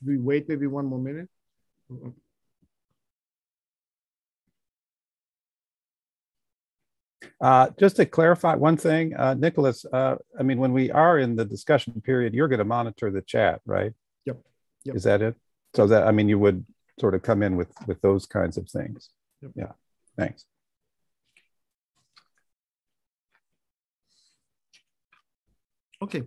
should we wait maybe one more minute? Uh, just to clarify one thing, uh, Nicolas, uh, I mean, when we are in the discussion period, you're going to monitor the chat, right? Yep. yep. Is that it? So that, I mean, you would sort of come in with, with those kinds of things. Yep. Yeah. Thanks. Okay.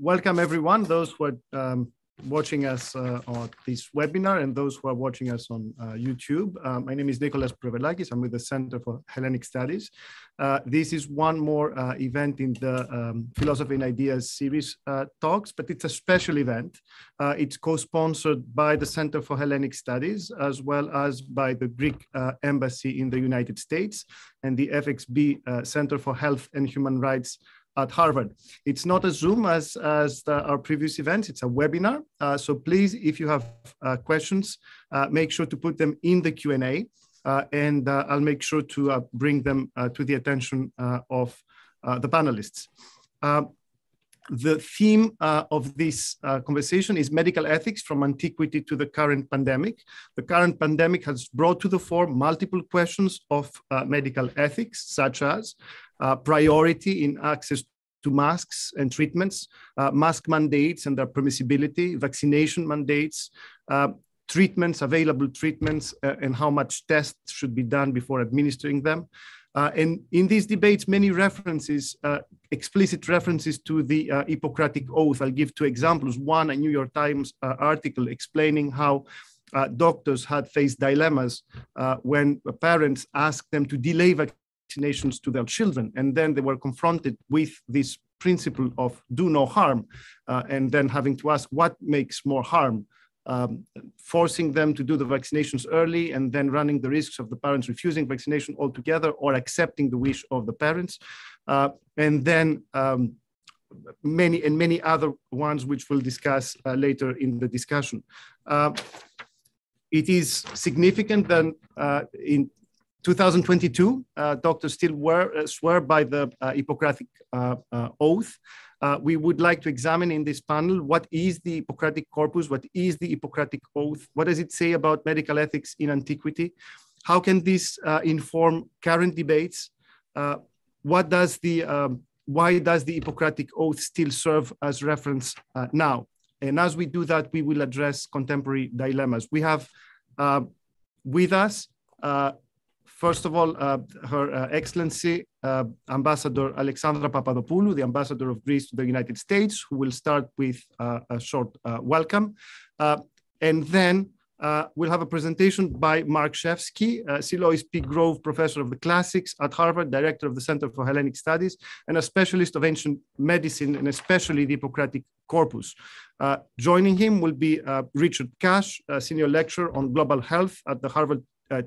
Welcome everyone, those who are um, watching us uh, on this webinar and those who are watching us on uh, YouTube. Uh, my name is Nicolas Prevelakis. I'm with the Center for Hellenic Studies. Uh, this is one more uh, event in the um, Philosophy and Ideas series uh, talks, but it's a special event. it's co-sponsored by the Center for Hellenic Studies, as well as by the Greek Embassy in the United States and the FXB Center for Health and Human Rights at Harvard. It's not a Zoom as, as the, our previous events, it's a webinar. Uh, so please, if you have uh, questions, uh, make sure to put them in the Q&A uh, and uh, I'll make sure to uh, bring them to the attention of the panelists. the theme of this conversation is medical ethics from antiquity to the current pandemic. The current pandemic has brought to the fore multiple questions of medical ethics, such as uh, priority in access to masks and treatments, uh, mask mandates and their permissibility, vaccination mandates, uh, treatments, available treatments, uh, and how much tests should be done before administering them. Uh, and in these debates, many references, uh, explicit references to the Hippocratic Oath. I'll give two examples. One, a New York Times article explaining how doctors had faced dilemmas when parents asked them to delay vaccination vaccinations to their children. And then they were confronted with this principle of do no harm, uh, and then having to ask what makes more harm. Um, forcing them to do the vaccinations early and then running the risks of the parents refusing vaccination altogether or accepting the wish of the parents. Uh, and then um, many and many other ones which we'll discuss uh, later in the discussion. Uh, it is significant that uh, in 2022, uh, doctors still were, uh, swear by the uh, Hippocratic uh, uh, oath. Uh, we would like to examine in this panel what is the Hippocratic corpus, what is the Hippocratic oath, what does it say about medical ethics in antiquity, how can this inform current debates, what does the, um, why does the Hippocratic oath still serve as reference now? And as we do that, we will address contemporary dilemmas. We have with us First of all, uh, Her uh, Excellency uh, Ambassador Alexandra Papadopoulou, the Ambassador of Greece to the United States, who will start with uh, a short uh, welcome. Uh, and then we'll have a presentation by Mark Schiefsky, uh, C. Lois P. Grove Professor of the Classics at Harvard, Director of the Center for Hellenic Studies, and a specialist of ancient medicine, and especially the Hippocratic corpus. joining him will be Richard Cash, Senior Lecturer on Global Health at the Harvard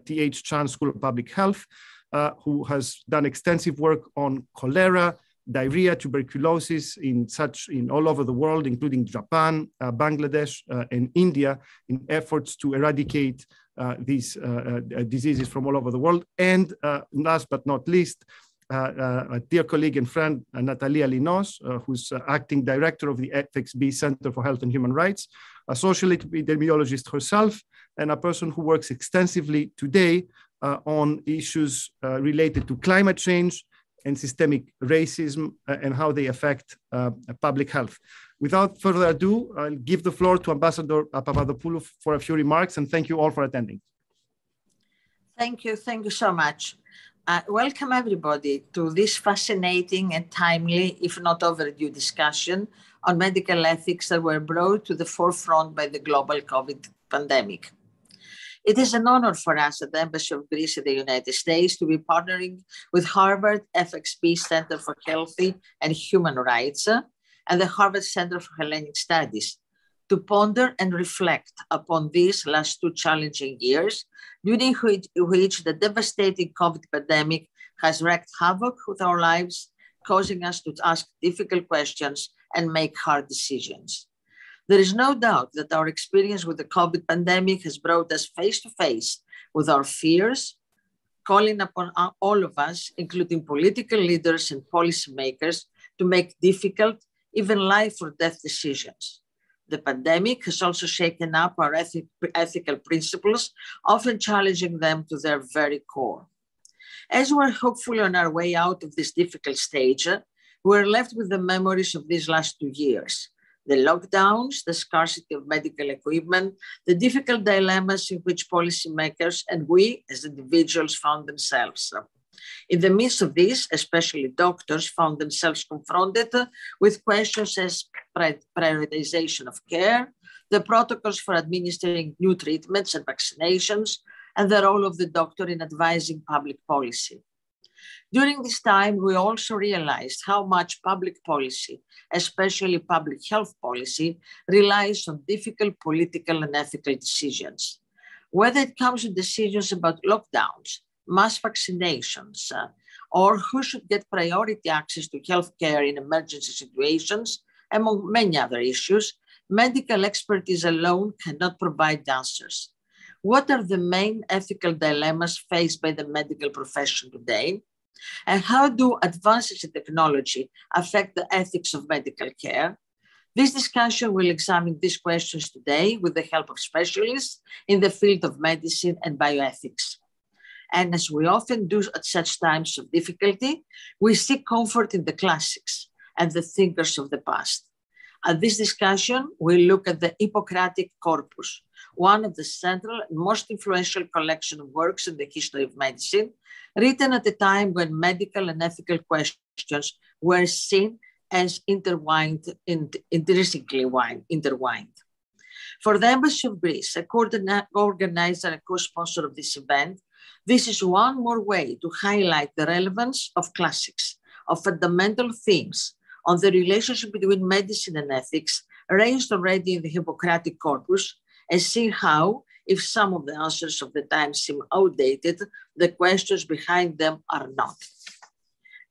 T.H. Chan School of Public Health, uh, who has done extensive work on cholera, diarrhea, tuberculosis in such in all over the world, including Japan, uh, Bangladesh, uh, and India, in efforts to eradicate uh, these uh, uh, diseases from all over the world. And last but not least, a dear colleague and friend, Natalia Linos, who's acting director of the FXB Center for Health and Human Rights, a social epidemiologist herself, and a person who works extensively today uh, on issues uh, related to climate change and systemic racism uh, and how they affect uh, public health. Without further ado, I'll give the floor to Ambassador Papadopoulou for a few remarks, and thank you all for attending. Thank you. Thank you so much. Uh, welcome everybody to this fascinating and timely, if not overdue, discussion on medical ethics that were brought to the forefront by the global COVID pandemic. It is an honor for us at the Embassy of Greece in the United States to be partnering with Harvard FXB Center for Healthy and Human Rights and the Harvard Center for Hellenic Studies to ponder and reflect upon these last two challenging years, during which, which the devastating COVID pandemic has wreaked havoc with our lives, causing us to ask difficult questions and make hard decisions. There is no doubt that our experience with the COVID pandemic has brought us face to face with our fears, calling upon all of us, including political leaders and policymakers, to make difficult, even life or death decisions. The pandemic has also shaken up our ethic, ethical principles, often challenging them to their very core. As we're hopefully on our way out of this difficult stage, we're left with the memories of these last two years the lockdowns, the scarcity of medical equipment, the difficult dilemmas in which policymakers and we as individuals found themselves. In the midst of this, especially doctors found themselves confronted with questions as prioritization of care, the protocols for administering new treatments and vaccinations, and the role of the doctor in advising public policy. During this time, we also realized how much public policy, especially public health policy, relies on difficult political and ethical decisions. Whether it comes to decisions about lockdowns, mass vaccinations, uh, or who should get priority access to healthcare in emergency situations, among many other issues, medical expertise alone cannot provide answers. What are the main ethical dilemmas faced by the medical profession today? And how do advances in technology affect the ethics of medical care? This discussion will examine these questions today with the help of specialists in the field of medicine and bioethics. And as we often do at such times of difficulty, we seek comfort in the classics and the thinkers of the past. At this discussion, we look at the Hippocratic Corpus, one of the central and most influential collection of works in the history of medicine, written at a time when medical and ethical questions were seen as intertwined, intrinsically intertwined. For the Embassy of Greece, a co-organizer and co-sponsor of this event, this is one more way to highlight the relevance of classics, of fundamental themes on the relationship between medicine and ethics raised already in the Hippocratic Corpus and see how, if some of the answers of the time seem outdated, the questions behind them are not.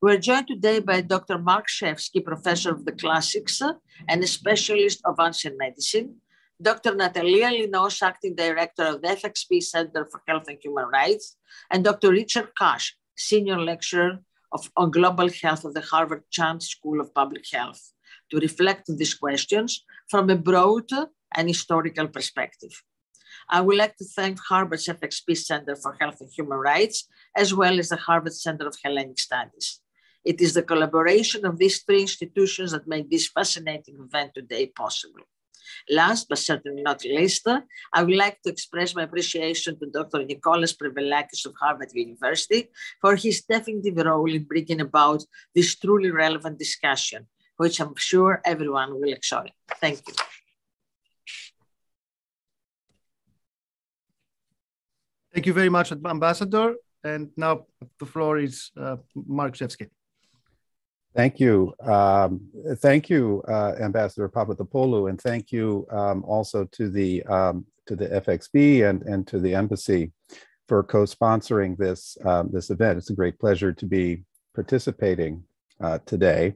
We're joined today by Dr. Mark Schiefsky, professor of the classics and a specialist of ancient medicine, Dr. Natalia Linos, acting director of the FXB Center for Health and Human Rights, and Dr. Richard Cash, senior lecturer of, on global health of the Harvard Chan School of Public Health, to reflect on these questions from a broad and historical perspective. I would like to thank Harvard's FXB Center for Health and Human Rights, as well as the Harvard Center of Hellenic Studies. It is the collaboration of these three institutions that make this fascinating event today possible. Last but certainly not least, I would like to express my appreciation to Dr. Nicolas Prevelakis of Harvard University for his definitive role in bringing about this truly relevant discussion, which I'm sure everyone will enjoy. Thank you. Thank you very much, Ambassador. And now the floor is uh, Mark Schiefsky. Thank you. Um, thank you, uh, Ambassador Papadopoulou, and thank you um, also to the um, to the FXB and, and to the embassy for co-sponsoring this um, this event. It's a great pleasure to be participating uh, today.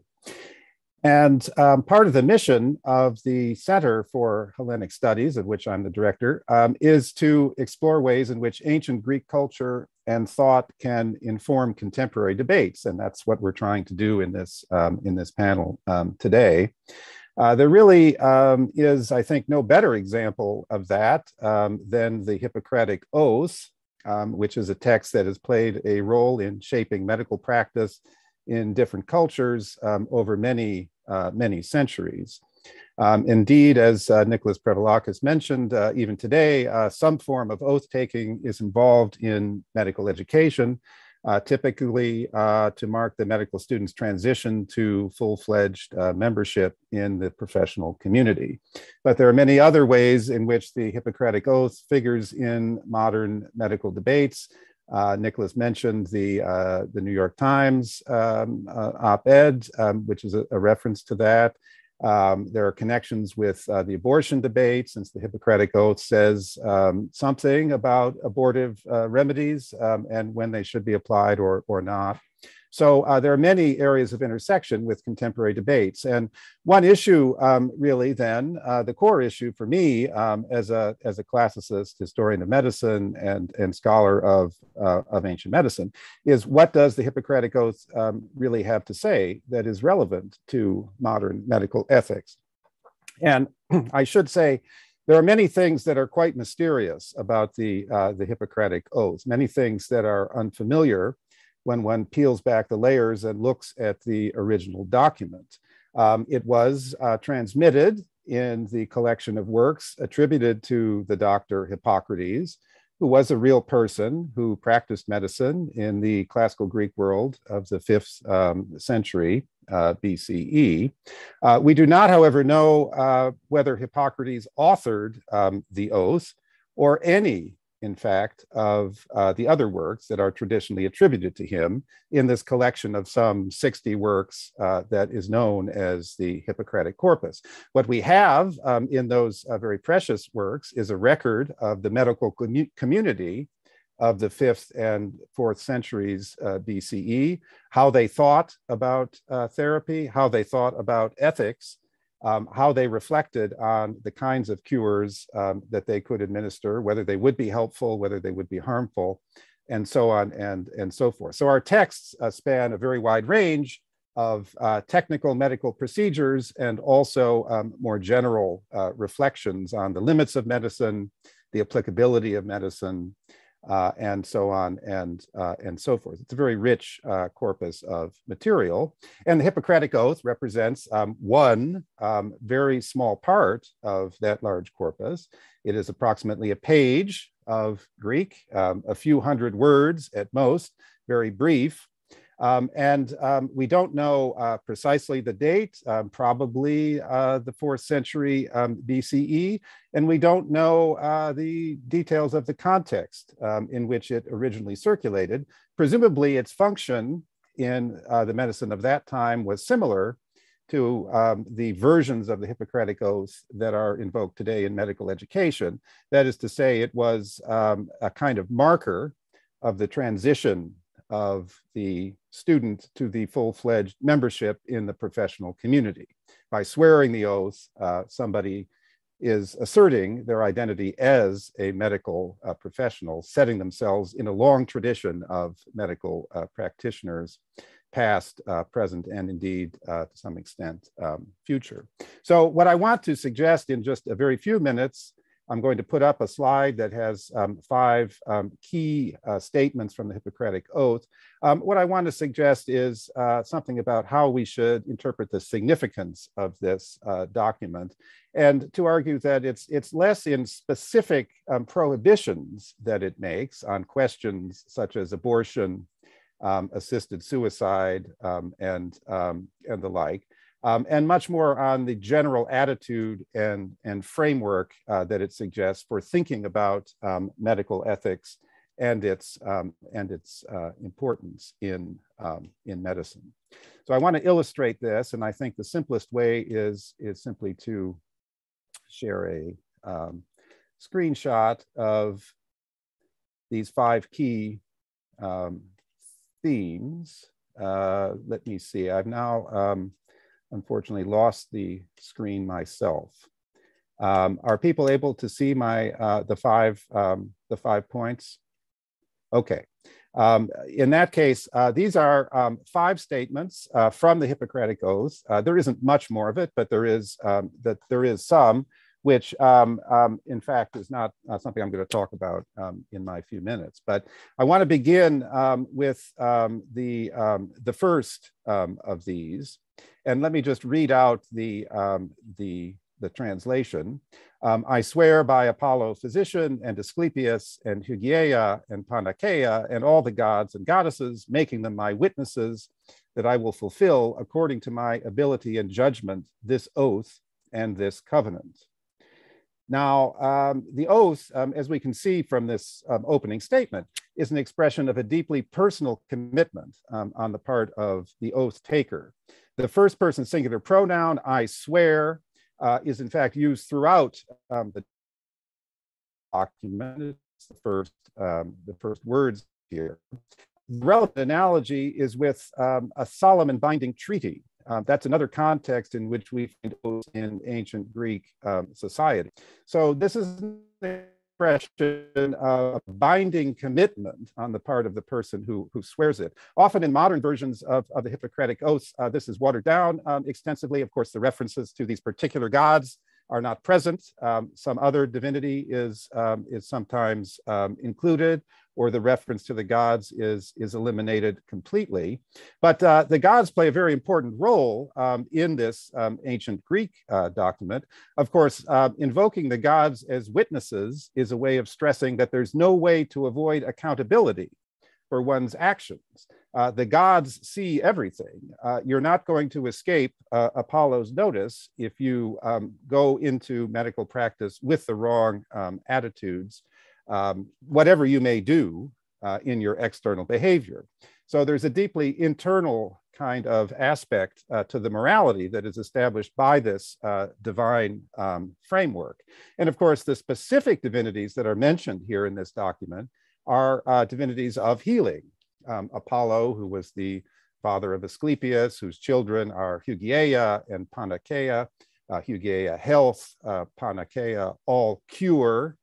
And um, part of the mission of the Center for Hellenic Studies, of which I'm the director, um, is to explore ways in which ancient Greek culture and thought can inform contemporary debates. And that's what we're trying to do in this, um, in this panel um, today. Uh, there really um, is, I think, no better example of that um, than the Hippocratic Oath, which is a text that has played a role in shaping medical practice in different cultures um, over many, uh, many centuries. Um, indeed, as uh, Nicolas Prevelakis mentioned, uh, even today, uh, some form of oath taking is involved in medical education, uh, typically uh, to mark the medical student's transition to full fledged membership in the professional community. But there are many other ways in which the Hippocratic Oath figures in modern medical debates. Uh, Nicolas mentioned the uh, the New York Times um, uh, op-ed, um, which is a, a, reference to that. Um, there are connections with uh, the abortion debate, since the Hippocratic Oath says um, something about abortive uh, remedies um, and when they should be applied or or not. So uh, there are many areas of intersection with contemporary debates. And one issue um, really then, uh, the core issue for me um, as, a, as a classicist, historian of medicine and, and scholar of, uh, of ancient medicine is what does the Hippocratic Oath um, really have to say that is relevant to modern medical ethics? And I should say, there are many things that are quite mysterious about the, uh, the Hippocratic Oath, many things that are unfamiliar when one peels back the layers and looks at the original document. Um, it was uh, transmitted in the collection of works attributed to the doctor Hippocrates, who was a real person who practiced medicine in the classical Greek world of the fifth um, century uh, BCE. Uh, we do not, however, know uh, whether Hippocrates authored um, the oath or any in fact, of uh, the other works that are traditionally attributed to him in this collection of some 60 works uh, that is known as the Hippocratic Corpus. What we have um, in those uh, very precious works is a record of the medical community of the fifth and fourth centuries uh, BCE, how they thought about uh, therapy, how they thought about ethics, um, how they reflected on the kinds of cures um, that they could administer, whether they would be helpful, whether they would be harmful, and so on and, and so forth. So our texts uh, span a very wide range of uh, technical medical procedures and also um, more general uh, reflections on the limits of medicine, the applicability of medicine, uh, and so on and, uh, and so forth. It's a very rich uh, corpus of material. And the Hippocratic Oath represents um, one um, very small part of that large corpus. It is approximately a page of Greek, um, a few hundred words at most, very brief. Um, and um, we don't know uh, precisely the date, um, probably uh, the fourth century um, BCE, and we don't know uh, the details of the context um, in which it originally circulated. Presumably, its function in uh, the medicine of that time was similar to the versions of the Hippocratic Oath that are invoked today in medical education. That is to say, it was a kind of marker of the transition of the student to the full-fledged membership in the professional community. By swearing the oath, uh, somebody is asserting their identity as a medical uh, professional, setting themselves in a long tradition of medical uh, practitioners, past, uh, present, and indeed, uh, to some extent, um, future. So what I want to suggest in just a very few minutes I'm going to put up a slide that has um, five um, key uh, statements from the Hippocratic Oath. Um, what I want to suggest is uh, something about how we should interpret the significance of this uh, document and to argue that it's, it's less in specific um, prohibitions that it makes on questions such as abortion, um, assisted suicide, um, and, and the like, um, and much more on the general attitude and, and framework uh, that it suggests for thinking about um, medical ethics and its, um, and its uh, importance in, um, in medicine. So I want to illustrate this, and I think the simplest way is, is simply to share a um, screenshot of these five key um, themes. Uh, let me see, I've now unfortunately lost the screen myself. Um, are people able to see my uh, the five um, the five points? Okay. Um, in that case, uh, these are um, five statements uh, from the Hippocratic Oath. Uh, there isn't much more of it, but there is um, that there is some, which um, in fact is not uh, something I'm going to talk about in my few minutes. But I want to begin with the the first of these, and let me just read out the, um, the, the translation. Um, I swear by Apollo, physician, and Asclepius, and Hygieia, and Panaceia, and all the gods and goddesses, making them my witnesses, that I will fulfill, according to my ability and judgment, this oath and this covenant. Now, um, the oath, um, as we can see from this um, opening statement, is an expression of a deeply personal commitment um, on the part of the oath taker. The first person singular pronoun, I swear, uh, is in fact used throughout um, the document. It's the first, um, the first words here. The relevant analogy is with um, a solemn and binding treaty. Um, that's another context in which we find oaths in ancient Greek um, society. So this is expression of binding commitment on the part of the person who, who swears it. Often in modern versions of, of the Hippocratic Oaths, uh, this is watered down um, extensively. Of course, the references to these particular gods are not present. Um, some other divinity is, um, is sometimes um, included, or the reference to the gods is, is eliminated completely. But uh, the gods play a very important role um, in this um, ancient Greek uh, document. Of course, uh, invoking the gods as witnesses is a way of stressing that there's no way to avoid accountability for one's actions. Uh, the gods see everything. Uh, you're not going to escape uh, Apollo's notice if you um, go into medical practice with the wrong um, attitudes, um, whatever you may do uh, in your external behavior. So there's a deeply internal kind of aspect uh, to the morality that is established by this uh, divine um, framework. And of course, the specific divinities that are mentioned here in this document are divinities of healing um, Apollo, who was the father of Asclepius, whose children are Hygieia and Panakeia. Uh, health, uh, all cure,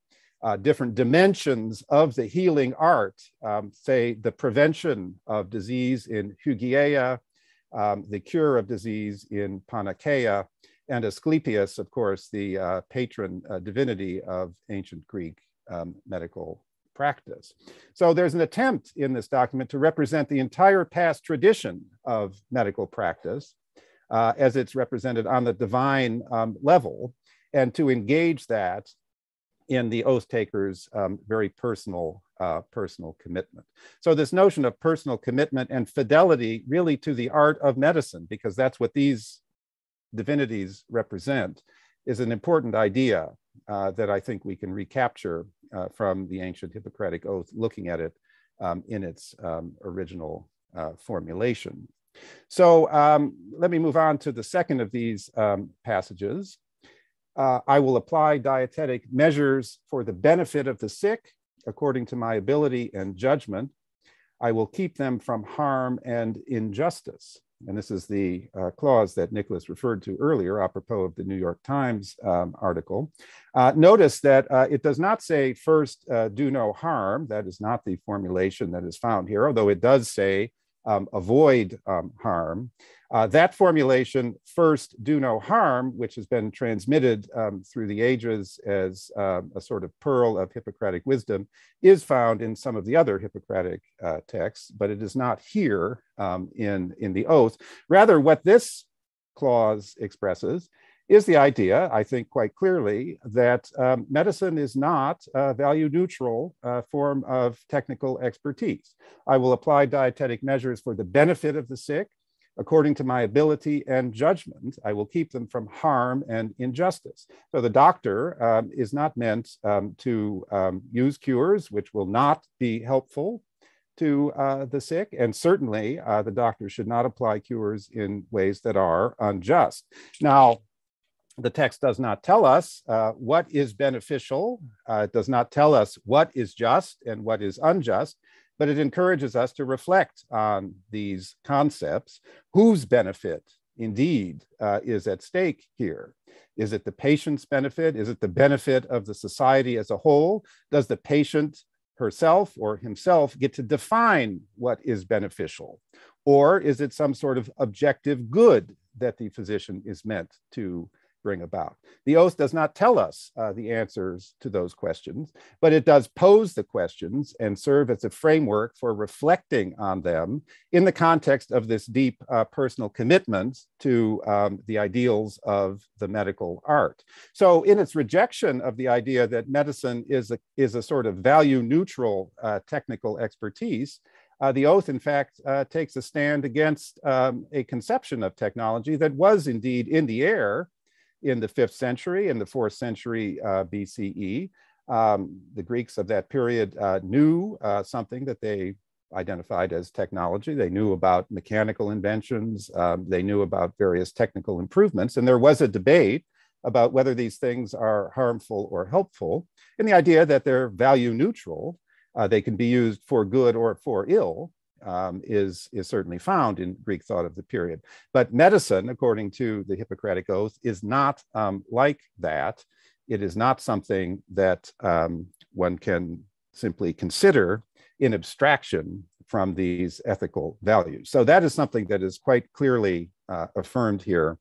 uh, different dimensions of the healing art, um, say the prevention of disease in Hygieia, um, the cure of disease in Panakeia, and Asclepius, of course, the uh, patron uh, divinity of ancient Greek um, medical practice. So there's an attempt in this document to represent the entire past tradition of medical practice uh, as it's represented on the divine um, level and to engage that in the oath taker's um, very personal uh, personal commitment. So this notion of personal commitment and fidelity really to the art of medicine, because that's what these divinities represent, is an important idea uh, that I think we can recapture uh, from the ancient Hippocratic Oath, looking at it um, in its um, original uh, formulation. So um, let me move on to the second of these um, passages. Uh, I will apply dietetic measures for the benefit of the sick according to my ability and judgment. I will keep them from harm and injustice and this is the uh, clause that Nicolas referred to earlier, apropos of the New York Times um, article. Uh, notice that uh, it does not say first uh, do no harm. That is not the formulation that is found here, although it does say um, avoid um, harm. Uh, that formulation, first do no harm, which has been transmitted um, through the ages as uh, a sort of pearl of Hippocratic wisdom, is found in some of the other Hippocratic uh, texts, but it is not here um, in, in the oath. Rather, what this clause expresses is the idea, I think quite clearly, that um, medicine is not a value neutral uh, form of technical expertise. I will apply dietetic measures for the benefit of the sick according to my ability and judgment, I will keep them from harm and injustice. So the doctor um, is not meant um, to um, use cures which will not be helpful to uh, the sick. And certainly uh, the doctor should not apply cures in ways that are unjust. Now, the text does not tell us uh, what is beneficial. Uh, it does not tell us what is just and what is unjust but it encourages us to reflect on these concepts. Whose benefit indeed uh, is at stake here? Is it the patient's benefit? Is it the benefit of the society as a whole? Does the patient herself or himself get to define what is beneficial? Or is it some sort of objective good that the physician is meant to bring about. The oath does not tell us uh, the answers to those questions, but it does pose the questions and serve as a framework for reflecting on them in the context of this deep uh, personal commitment to um, the ideals of the medical art. So, in its rejection of the idea that medicine is a, is a sort of value neutral uh, technical expertise, uh, the oath, in fact, uh, takes a stand against um, a conception of technology that was indeed in the air in the fifth century and the fourth century uh, BCE. Um, the Greeks of that period uh, knew uh, something that they identified as technology. They knew about mechanical inventions, um, they knew about various technical improvements, and there was a debate about whether these things are harmful or helpful, and the idea that they're value neutral. Uh, they can be used for good or for ill, um, is, is certainly found in Greek thought of the period. But medicine, according to the Hippocratic Oath, is not um, like that. It is not something that um, one can simply consider in abstraction from these ethical values. So that is something that is quite clearly uh, affirmed here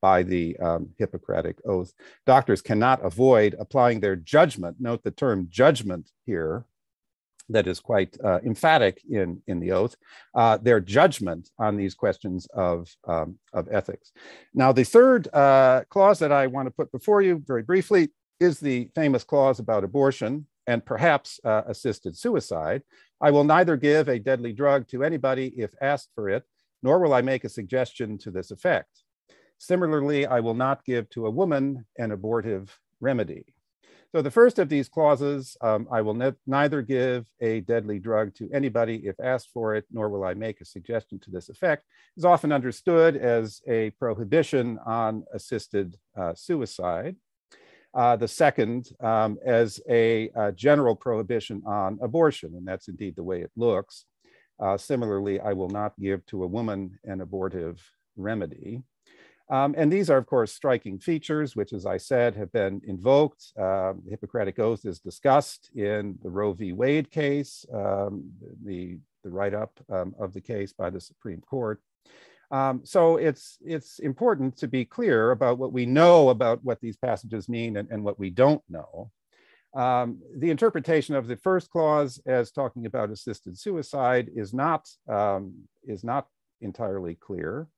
by the um, Hippocratic Oath. Doctors cannot avoid applying their judgment. Note the term judgment here, that is quite uh, emphatic in, in the oath, uh, their judgment on these questions of, um, of ethics. Now, the third uh, clause that I want to put before you very briefly is the famous clause about abortion and perhaps uh, assisted suicide. I will neither give a deadly drug to anybody if asked for it, nor will I make a suggestion to this effect. Similarly, I will not give to a woman an abortive remedy. So the first of these clauses, um, I will ne neither give a deadly drug to anybody if asked for it, nor will I make a suggestion to this effect, is often understood as a prohibition on assisted uh, suicide. Uh, the second um, as a, a, general prohibition on abortion, and that's indeed the way it looks. Uh, similarly, I will not give to a woman an abortive remedy. Um, and these are, of course, striking features, which, as I said, have been invoked. Uh, the Hippocratic Oath is discussed in the Roe v. Wade case, um, the, the write up um, of the case by the Supreme Court. Um, so it's, it's important to be clear about what we know about what these passages mean and, and what we don't know. Um, the interpretation of the first clause as talking about assisted suicide is not, um, is not entirely clear.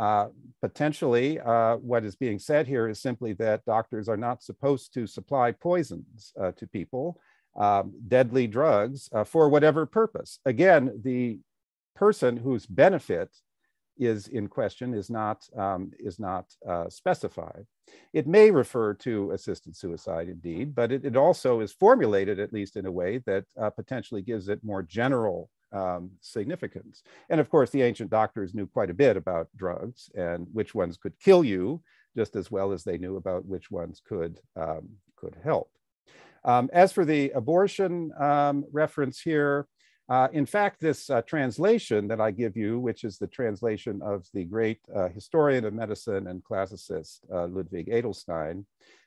Uh, potentially, uh, what is being said here is simply that doctors are not supposed to supply poisons uh, to people, um, deadly drugs, uh, for whatever purpose. Again, the person whose benefit is in question is not, um, is not uh, specified. It may refer to assisted suicide indeed, but it, it, also is formulated, at least in a way that potentially gives it more general um, significance. And of course, the ancient doctors knew quite a bit about drugs and which ones could kill you, just as well as they knew about which ones could, um, could help. Um, as for the abortion um, reference here, uh, in fact, this uh, translation that I give you, which is the translation of the great uh, historian of medicine and classicist uh, Ludwig Edelstein,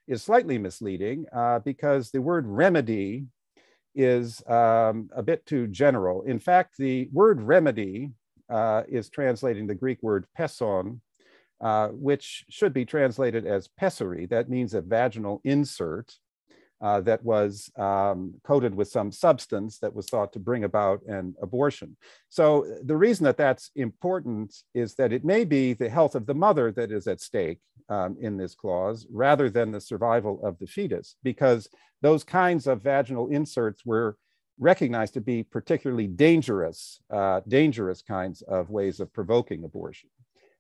is slightly misleading uh, because the word remedy is um, a bit too general. In fact, the word remedy uh, is translating the Greek word peson, uh, which should be translated as pessary. That means a vaginal insert uh, that was um, coated with some substance that was thought to bring about an abortion. So the reason that that's important is that it may be the health of the mother that is at stake um, in this clause rather than the survival of the fetus, because those kinds of vaginal inserts were recognized to be particularly dangerous, uh, dangerous kinds of ways of provoking abortion.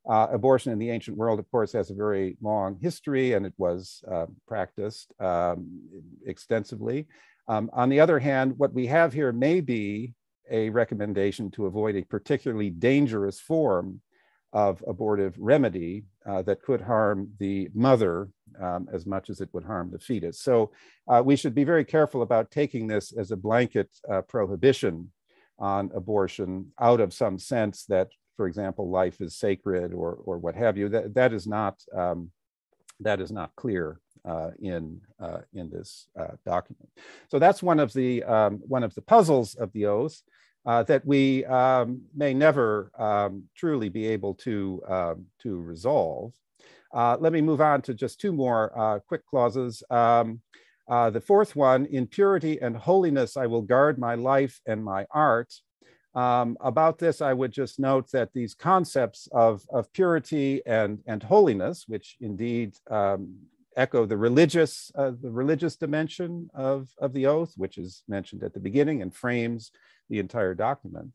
Uh, abortion in the ancient world, of course, has a very long history and it was uh, practiced um, extensively. Um, on the other hand, what we have here may be a recommendation to avoid a particularly dangerous form of abortive remedy uh, that could harm the mother um, as much as it would harm the fetus. So uh, we should be very careful about taking this as a blanket uh, prohibition on abortion out of some sense that for example, life is sacred or, or what have you, that, that, is, not, um, that is not clear uh, in, uh, in this uh, document. So that's one of the, um, one of the puzzles of the oath uh, that we um, may never um, truly be able to, um, to resolve. Uh, let me move on to just two more uh, quick clauses. Um, the fourth one, in purity and holiness, I will guard my life and my art. Um, about this, I would just note that these concepts of, of purity and, and holiness, which indeed echo the religious, uh, the religious dimension of, of the oath, which is mentioned at the beginning and frames the entire document.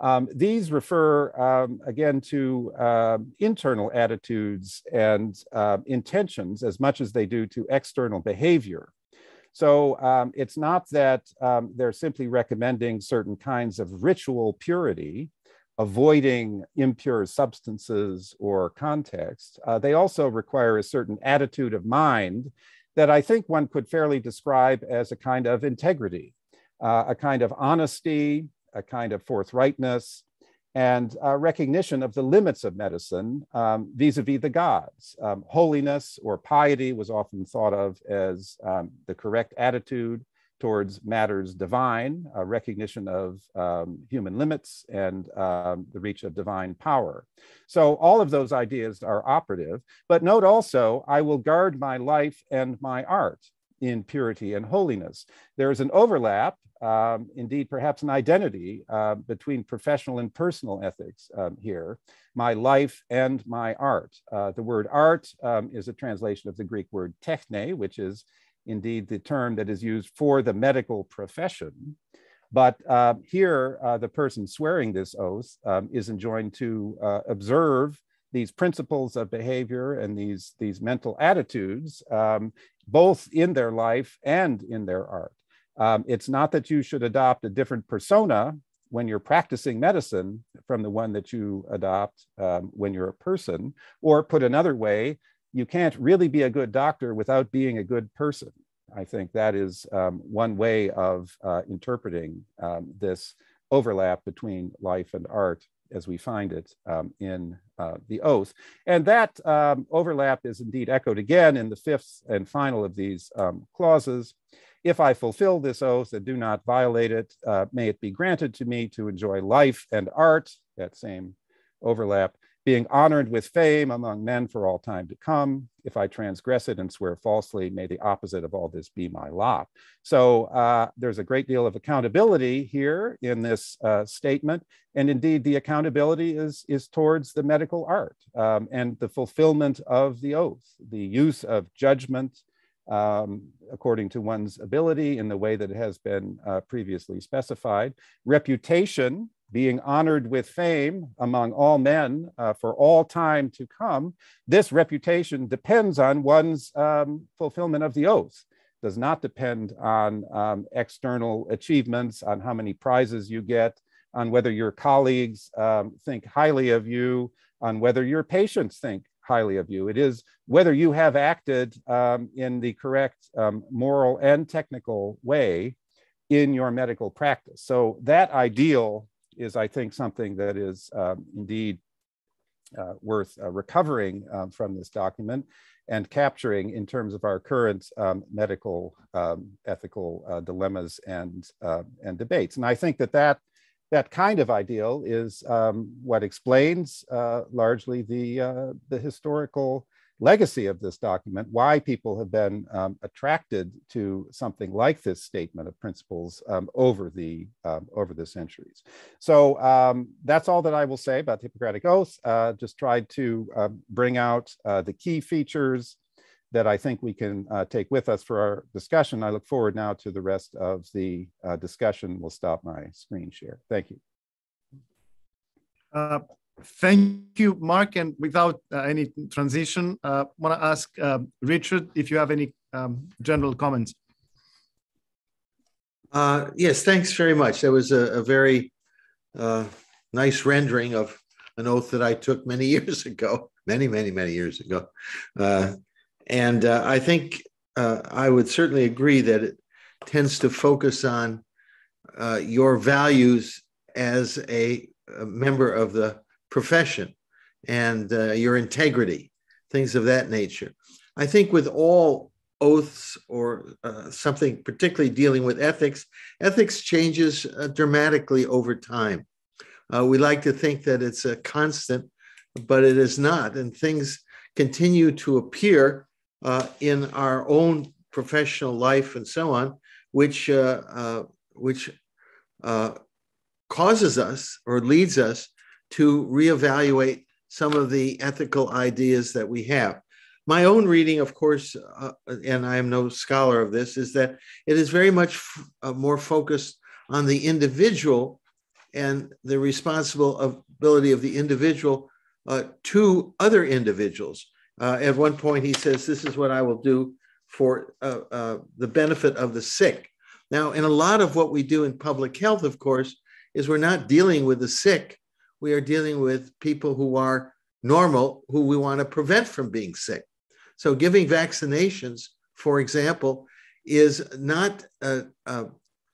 Um, these refer um, again to uh, internal attitudes and uh, intentions as much as they do to external behavior. So um, it's not that um, they're simply recommending certain kinds of ritual purity, avoiding impure substances or context. Uh, they also require a certain attitude of mind that I think one could fairly describe as a kind of integrity, uh, a kind of honesty, a kind of forthrightness, and uh, recognition of the limits of medicine um, vis-a-vis the gods. Um, holiness or piety was often thought of as um, the correct attitude towards matters divine, a recognition of um, human limits and um, the reach of divine power. So all of those ideas are operative. But note also, I will guard my life and my art in purity and holiness. There is an overlap, um, indeed, perhaps an identity uh, between professional and personal ethics um, here, my life and my art. Uh, the word art um, is a translation of the Greek word techne, which is indeed the term that is used for the medical profession. But uh, here, uh, the person swearing this oath um, is enjoined to uh, observe these principles of behavior and these, these mental attitudes, um, both in their life and in their art. Um, it's not that you should adopt a different persona when you're practicing medicine from the one that you adopt um, when you're a person, or put another way, you can't really be a good doctor without being a good person. I think that is um, one way of uh, interpreting um, this overlap between life and art as we find it um, in uh, the oath. And that um, overlap is indeed echoed again in the fifth and final of these um, clauses. If I fulfill this oath and do not violate it, uh, may it be granted to me to enjoy life and art, that same overlap, being honored with fame among men for all time to come. If I transgress it and swear falsely, may the opposite of all this be my lot. So uh, there's a great deal of accountability here in this uh, statement. And indeed, the accountability is, is towards the medical art um, and the fulfillment of the oath, the use of judgment um, according to one's ability in the way that it has been uh, previously specified. Reputation, being honored with fame among all men uh, for all time to come, this reputation depends on one's um, fulfillment of the oath, does not depend on um, external achievements, on how many prizes you get, on whether your colleagues um, think highly of you, on whether your patients think highly of you. It is whether you have acted um, in the correct um, moral and technical way in your medical practice. So that ideal is, I think, something that is um, indeed uh, worth uh, recovering um, from this document and capturing in terms of our current um, medical um, ethical uh, dilemmas and, uh, and debates. And I think that that, that kind of ideal is um, what explains uh, largely the, uh, the historical legacy of this document, why people have been um, attracted to something like this statement of principles um, over the um, over the centuries. So um, that's all that I will say about the Hippocratic Oath. Uh, just tried to uh, bring out uh, the key features that I think we can uh, take with us for our discussion. I look forward now to the rest of the uh, discussion. We'll stop my screen share. Thank you. Thank you, Mark. And without uh, any transition, I uh, want to ask uh, Richard if you have any um, general comments. Uh, yes, thanks very much. That was a, a very uh, nice rendering of an oath that I took many years ago, many, many, many years ago. Uh, and I think I would certainly agree that it tends to focus on your values as a, a member of the profession and uh, your integrity, things of that nature. I think with all oaths or uh, something particularly dealing with ethics, ethics changes uh, dramatically over time. Uh, we like to think that it's a constant, but it is not. And things continue to appear uh, in our own professional life and so on, which, uh, which causes us or leads us to reevaluate some of the ethical ideas that we have. My own reading, of course, uh, and I am no scholar of this, is that it is very much f- uh, more focused on the individual and the responsibility of the individual uh, to other individuals. Uh, at one point, he says, This is what I will do for uh, uh, the benefit of the sick. Now, in a lot of what we do in public health, of course, is we're not dealing with the sick we are dealing with people who are normal, who we want to prevent from being sick. So, giving vaccinations, for example, is not uh, uh,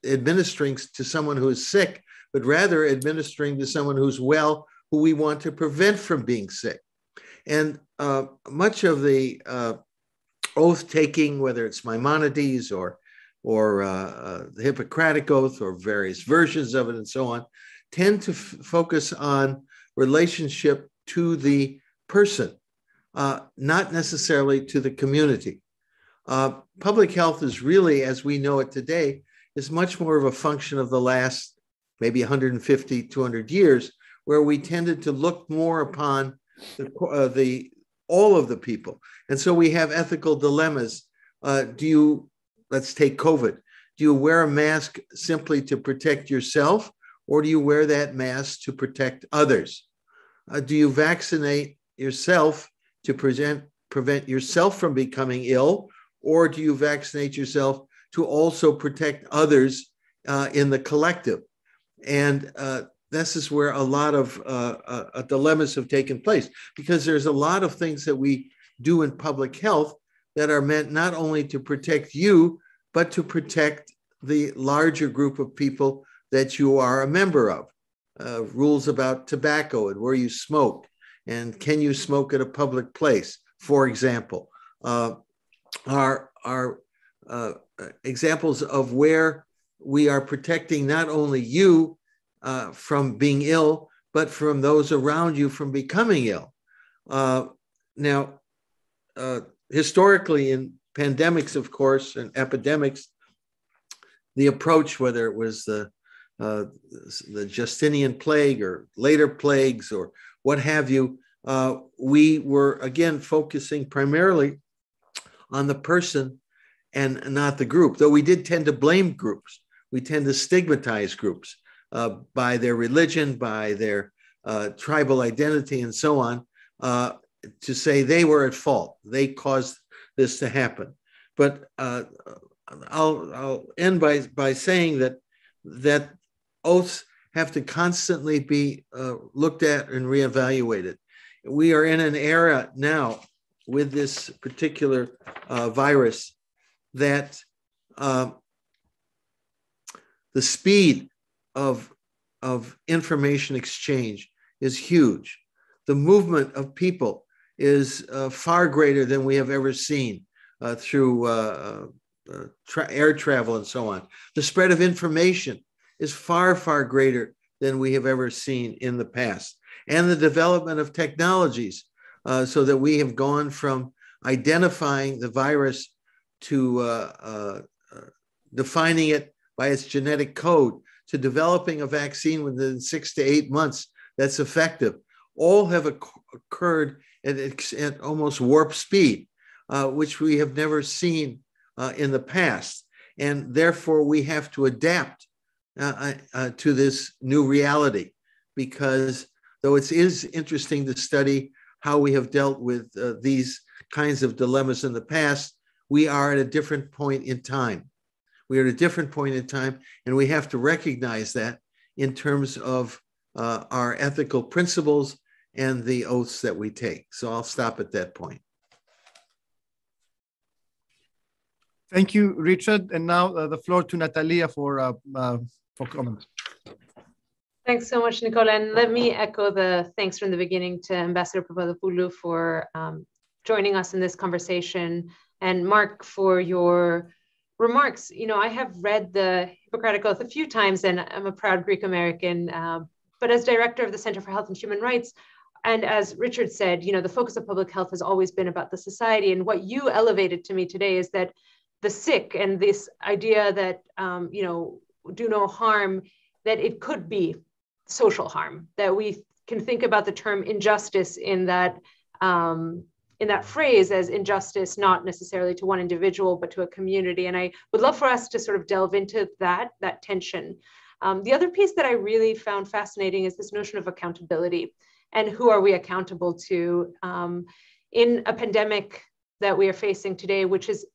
administering to someone who is sick, but rather administering to someone who's well, who we want to prevent from being sick. And uh, much of the uh, oath taking, whether it's Maimonides or or uh, uh, the Hippocratic Oath or various versions of it and so on, tend to f- focus on relationship to the person, uh, not necessarily to the community. Uh, public health is really, as we know it today, is much more of a function of the last maybe 150, 200 years, where we tended to look more upon the, uh, the all of the people. And so we have ethical dilemmas. Uh, do you, let's take COVID, do you wear a mask simply to protect yourself, or do you wear that mask to protect others? Uh, do you vaccinate yourself to present, prevent yourself from becoming ill, or do you vaccinate yourself to also protect others uh, in the collective? And uh, this is where a lot of uh, uh, dilemmas have taken place because there's a lot of things that we do in public health that are meant not only to protect you, but to protect the larger group of people that you are a member of. Uh, rules about tobacco and where you smoke, and can you smoke at a public place, for example, uh, are, are uh, examples of where we are protecting not only you uh, from being ill, but from those around you from becoming ill. Uh, now, uh, historically, in pandemics, of course, and epidemics, the approach, whether it was the uh, the Justinian plague or later plagues or what have you, uh, we were again focusing primarily on the person and not the group. Though we did tend to blame groups, we tend to stigmatize groups uh, by their religion, by their uh, tribal identity, and so on, uh, to say they were at fault. They caused this to happen. But uh, I'll, I'll end by, by saying that, that oaths have to constantly be uh, looked at and reevaluated. We are in an era now with this particular uh, virus that the speed of, of information exchange is huge. The movement of people is uh, far greater than we have ever seen uh, through uh, uh tra- air travel and so on. The spread of information is far, far greater than we have ever seen in the past. And the development of technologies uh, so that we have gone from identifying the virus to uh, defining it by its genetic code to developing a vaccine within six to eight months that's effective, all have occurred at, at almost warp speed, uh, which we have never seen uh, in the past. And therefore, we have to adapt uh, uh, to this new reality because though it is interesting to study how we have dealt with uh, these kinds of dilemmas in the past, we are at a different point in time. We are at a different point in time, and we have to recognize that in terms of uh, our ethical principles and the oaths that we take. So I'll stop at that point. Thank you, Richard. And now uh, the floor to Natalia for, uh, uh for comments. Thanks so much, Nicole. And let me echo the thanks from the beginning to Ambassador Papadopoulou for um, joining us in this conversation and Mark for your remarks, you know, I have read the Hippocratic Oath a few times, and I'm a proud Greek American. Uh, but as director of the Center for Health and Human Rights, and as Richard said, you know, the focus of public health has always been about the society. And what you elevated to me today is that the sick and this idea that, um, you know, do no harm, that it could be social harm, that we can think about the term injustice in that um, in that phrase as injustice, not necessarily to one individual, but to a community. And I would love for us to sort of delve into that, that tension. Um, the other piece that I really found fascinating is this notion of accountability and who are we accountable to um, in a pandemic that we are facing today, which is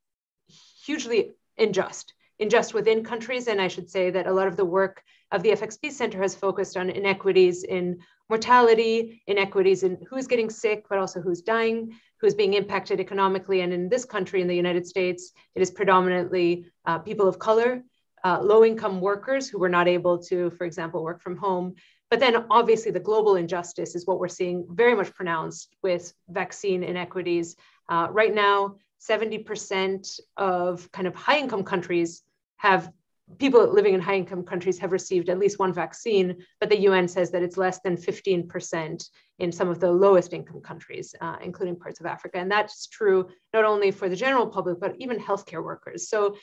hugely unjust, unjust within countries. And I should say that a lot of the work of the FXB Center has focused on inequities in mortality, inequities in who's getting sick, but also who's dying, who's being impacted economically. And in this country, in the United States, it is predominantly uh, people of color, uh, low income workers who were not able to, for example, work from home. But then obviously the global injustice is what we're seeing very much pronounced with vaccine inequities. Uh, right now, 70% of kind of high income countries have people living in high income countries have received at least one vaccine, but the UN says that it's less than 15% in some of the lowest income countries, uh, including parts of Africa. And that's true not only for the general public, but even healthcare workers. So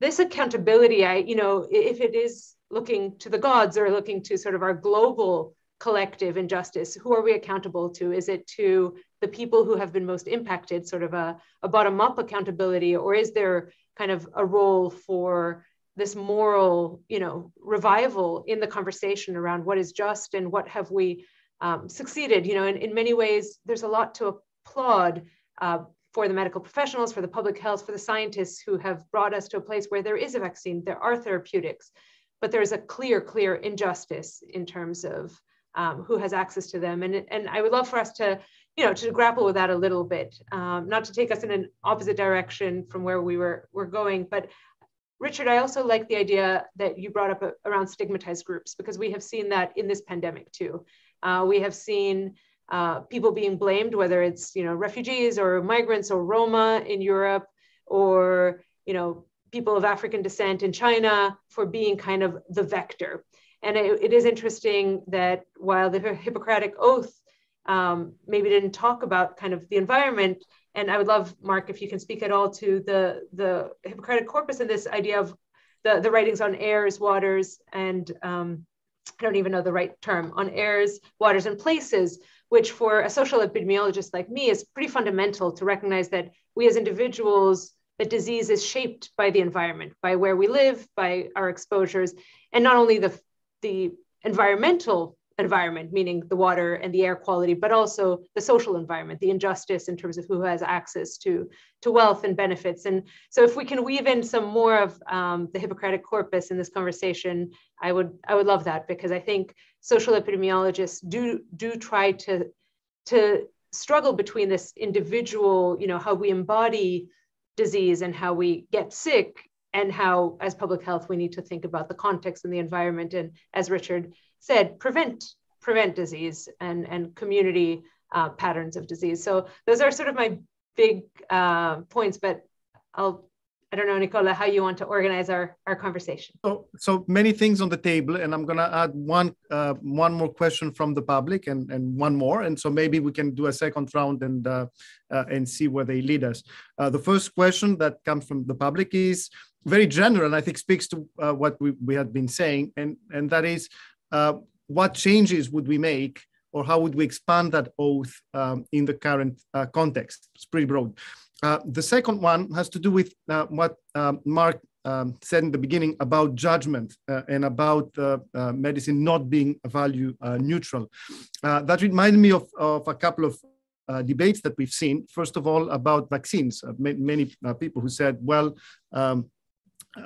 this accountability, I, you know, if it is looking to the gods or looking to sort of our global collective injustice, who are we accountable to? Is it to the people who have been most impacted, sort of a, a bottom up accountability, or is there kind of a role for this moral, you know, revival in the conversation around what is just and what have we um, succeeded? You know, in, in many ways, there's a lot to applaud uh, for the medical professionals, for the public health, for the scientists who have brought us to a place where there is a vaccine, there are therapeutics, but there's a clear, clear injustice in terms of um, who has access to them. And, and I would love for us to, you know, to grapple with that a little bit, um, not to take us in an opposite direction from where we were, were going, but Richard, I also like the idea that you brought up around stigmatized groups because we have seen that in this pandemic too. Uh, we have seen uh, people being blamed, whether it's you know refugees or migrants or Roma in Europe, or you know people of African descent in China for being kind of the vector. And it, it is interesting that while the Hippocratic Oath um, maybe didn't talk about kind of the environment, and I would love, Mark, if you can speak at all to the, the Hippocratic corpus and this idea of the, the writings on airs, waters, and um, I don't even know the right term, on airs, waters, and places, which for a social epidemiologist like me is pretty fundamental to recognize that we as individuals, that disease is shaped by the environment, by where we live, by our exposures, and not only the, the environmental environment, meaning the water and the air quality, but also the social environment, the injustice in terms of who has access to, to wealth and benefits. And so if we can weave in some more of um, the Hippocratic corpus in this conversation, I would, I would love that because I think social epidemiologists do, do try to, to struggle between this individual, you know, how we embody disease and how we get sick and how as public health we need to think about the context and the environment and as richard said prevent prevent disease and and community uh, patterns of disease. So those are sort of my big uh, points, but I'll I don't know, Nicola, how you want to organize our, our conversation. So, so many things on the table, and I'm going to add one uh, one more question from the public, and, and one more, and so maybe we can do a second round and uh, uh, and see where they lead us. Uh, the first question that comes from the public is very general, and I think speaks to uh, what we, we had been saying, and and that is uh, what changes would we make or how would we expand that oath um, in the current uh, context? It's pretty broad. Uh, the second one has to do with uh, what um, Mark um, said in the beginning about judgment uh, and about uh, medicine not being value neutral. that reminded me of, of a couple of uh, debates that we've seen. First of all, about vaccines. Uh, many uh, people who said, well, um,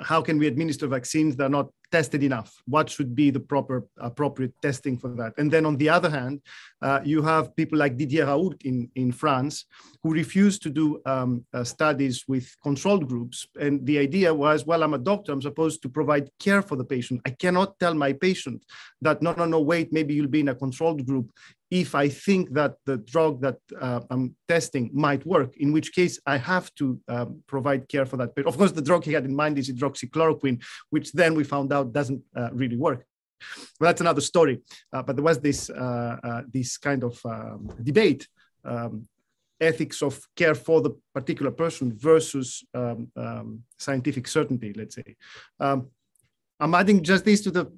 how can we administer vaccines that are not tested enough? What should be the proper appropriate testing for that? And then on the other hand, uh, you have people like Didier Raoult in, in France who refused to do um, uh, studies with controlled groups. And the idea was, well, I'm a doctor, I'm supposed to provide care for the patient. I cannot tell my patient that, no, no, no, wait, maybe you'll be in a controlled group if I think that the drug that uh, I'm testing might work, in which case I have to um, provide care for that. patient. of course, the drug he had in mind is hydroxychloroquine, which then we found out doesn't uh, really work. Well, that's another story. Uh, but there was this uh, uh, this kind of um, debate. Um, ethics of care for the particular person versus um, um, scientific certainty, let's say. Um, I'm adding just this to the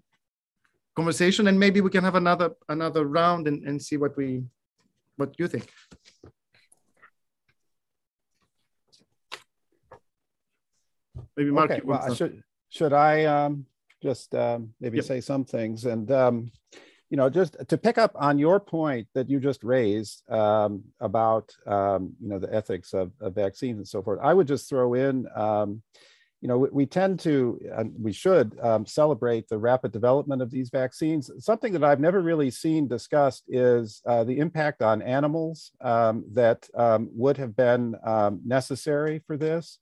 conversation and maybe we can have another another round and, and see what we what you think maybe mark okay, well, should should i um, just um, maybe yep. say some things and um, you know just to pick up on your point that you just raised um, about um, you know the ethics of, of, vaccines and so forth i would just throw in um, you know, we, we tend to, and we should um, celebrate the rapid development of these vaccines. Something that I've never really seen discussed is uh, the impact on animals um, that um, would have been um, necessary for this.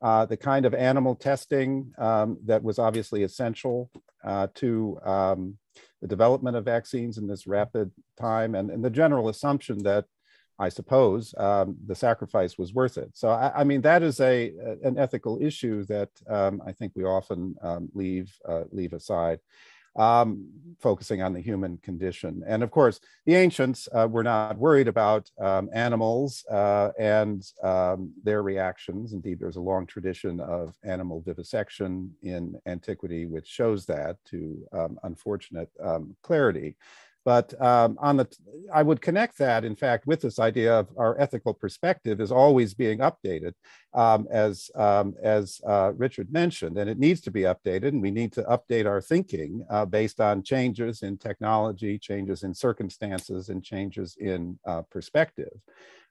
Uh, the kind of animal testing um, that was obviously essential uh, to um, the development of vaccines in this rapid time, and, and the general assumption that I suppose um, the sacrifice was worth it. So I, I, mean that is a an ethical issue that um, I think we often um, leave uh, leave aside um, focusing on the human condition. And of course, the ancients uh, were not worried about um, animals uh, and um, their reactions. Indeed, there's a long tradition of animal vivisection in antiquity, which shows that to unfortunate clarity. But um, on the, I would connect that, in fact, with this idea of our ethical perspective is always being updated, um, as um, as uh, Richard mentioned, and it needs to be updated, and we need to update our thinking uh, based on changes in technology, changes in circumstances, and changes in uh, perspective.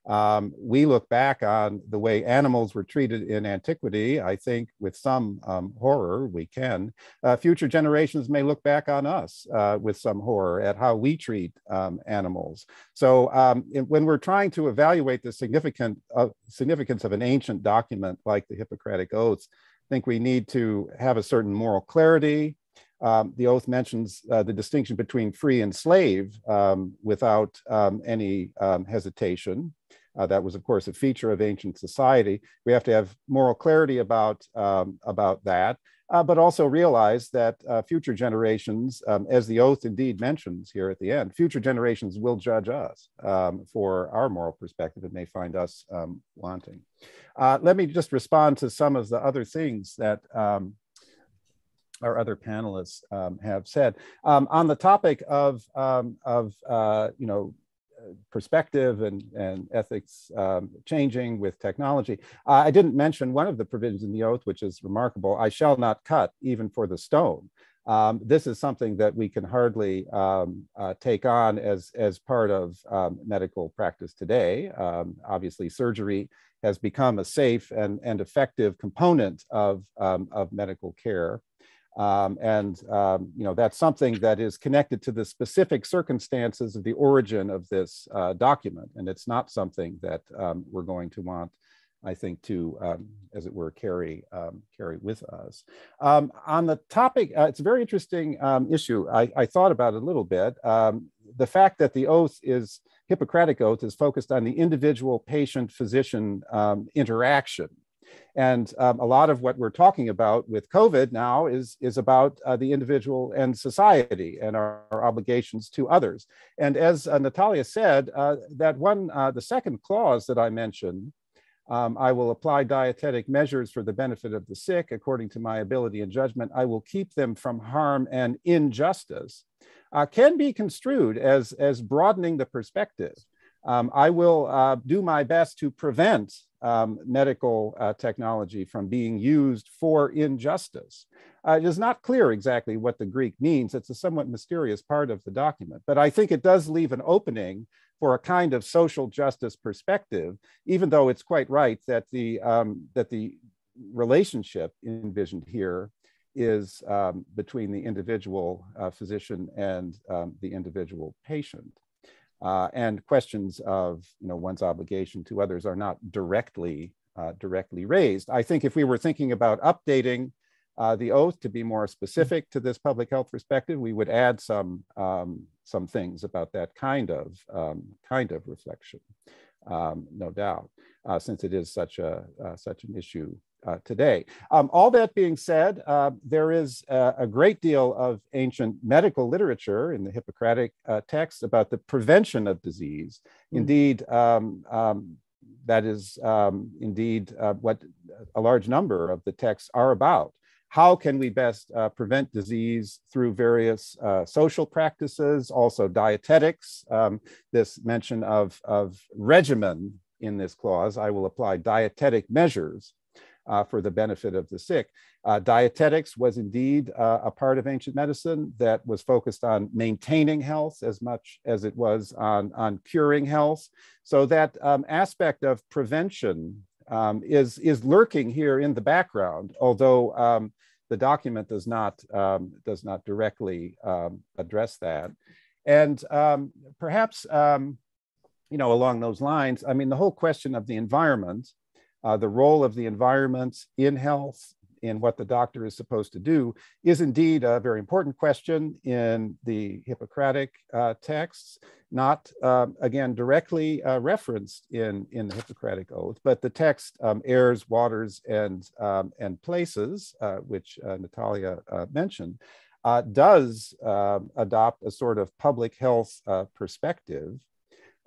Um, we look back on the way animals were treated in antiquity, I think with some um, horror, we can. Uh, future generations may look back on us uh, with some horror at how we treat um, animals. So um, when we're trying to evaluate the significant, uh, significance of an ancient document like the Hippocratic Oaths, I think we need to have a certain moral clarity, um, the oath mentions uh, the distinction between free and slave um, without um, any um, hesitation. Uh, that was, of course, a feature of ancient society. We have to have moral clarity about, um, about that, uh, but also realize that uh, future generations, um, as the oath indeed mentions here at the end, future generations will judge us for our moral perspective and may find us wanting. Uh, let me just respond to some of the other things that our other panelists um, have said. on the topic of, of uh, you know, perspective and, and ethics um, changing with technology. Uh, I didn't mention one of the provisions in the oath, which is remarkable. I shall not cut even for the stone. Um, this is something that we can hardly um, uh, take on as, as part of um, medical practice today. Um, obviously, surgery has become a safe and, and effective component of, um, of medical care. Um, and um, you know that's something that is connected to the specific circumstances of the origin of this uh, document, and it's not something that um, we're going to want, I think, to, um, as it were, carry um, carry with us. Um, on the topic, uh, it's a very interesting issue. I, I, thought about it a little bit. the fact that the oath is Hippocratic oath is focused on the individual patient-physician interaction. And um, a lot of what we're talking about with COVID now is, is about uh, the individual and society and our, our, obligations to others. And as uh, Natalia said, uh, that one, uh, the second clause that I mentioned, um, I will apply dietetic measures for the benefit of the sick according to my ability and judgment. I will keep them from harm and injustice. Uh, can be construed as, as broadening the perspective. Um, I will uh, do my best to prevent um, medical uh, technology from being used for injustice. Uh, it is not clear exactly what the Greek means. It's a somewhat mysterious part of the document, but I think it does leave an opening for a kind of social justice perspective, even though it's quite right that the, um, that the relationship envisioned here is um, between the individual uh, physician and um, the individual patient uh, and questions of you know one's obligation to others are not directly uh, directly raised. I think if we were thinking about updating uh, the oath to be more specific to this public health perspective, we would add some um, some things about that kind of um, kind of reflection, um, no doubt, uh, since it is such a uh, such an issue uh, today. Um, all that being said, uh, there is a, a, great deal of ancient medical literature in the Hippocratic uh, texts about the prevention of disease. Mm. Indeed, um, um, that is um, indeed uh, what a large number of the texts are about. How can we best uh, prevent disease through various uh, social practices, also dietetics? Um, this mention of, of regimen in this clause, I will apply dietetic measures uh, for the benefit of the sick. Uh, dietetics was indeed uh, a part of ancient medicine that was focused on maintaining health as much as it was on, on curing health. So that um, aspect of prevention um, is, is lurking here in the background, although um, the document does not, um, does not directly um, address that. And um, perhaps, you know, along those lines, I mean, the whole question of the environment uh, the role of the environment in health, in what the doctor is supposed to do is indeed a very important question in the Hippocratic uh, texts, not um, again directly uh, referenced in, in the Hippocratic Oath, but the text um, airs, waters, and, um, and places, uh, which uh, Natalia uh, mentioned, uh, does um, adopt a sort of public health perspective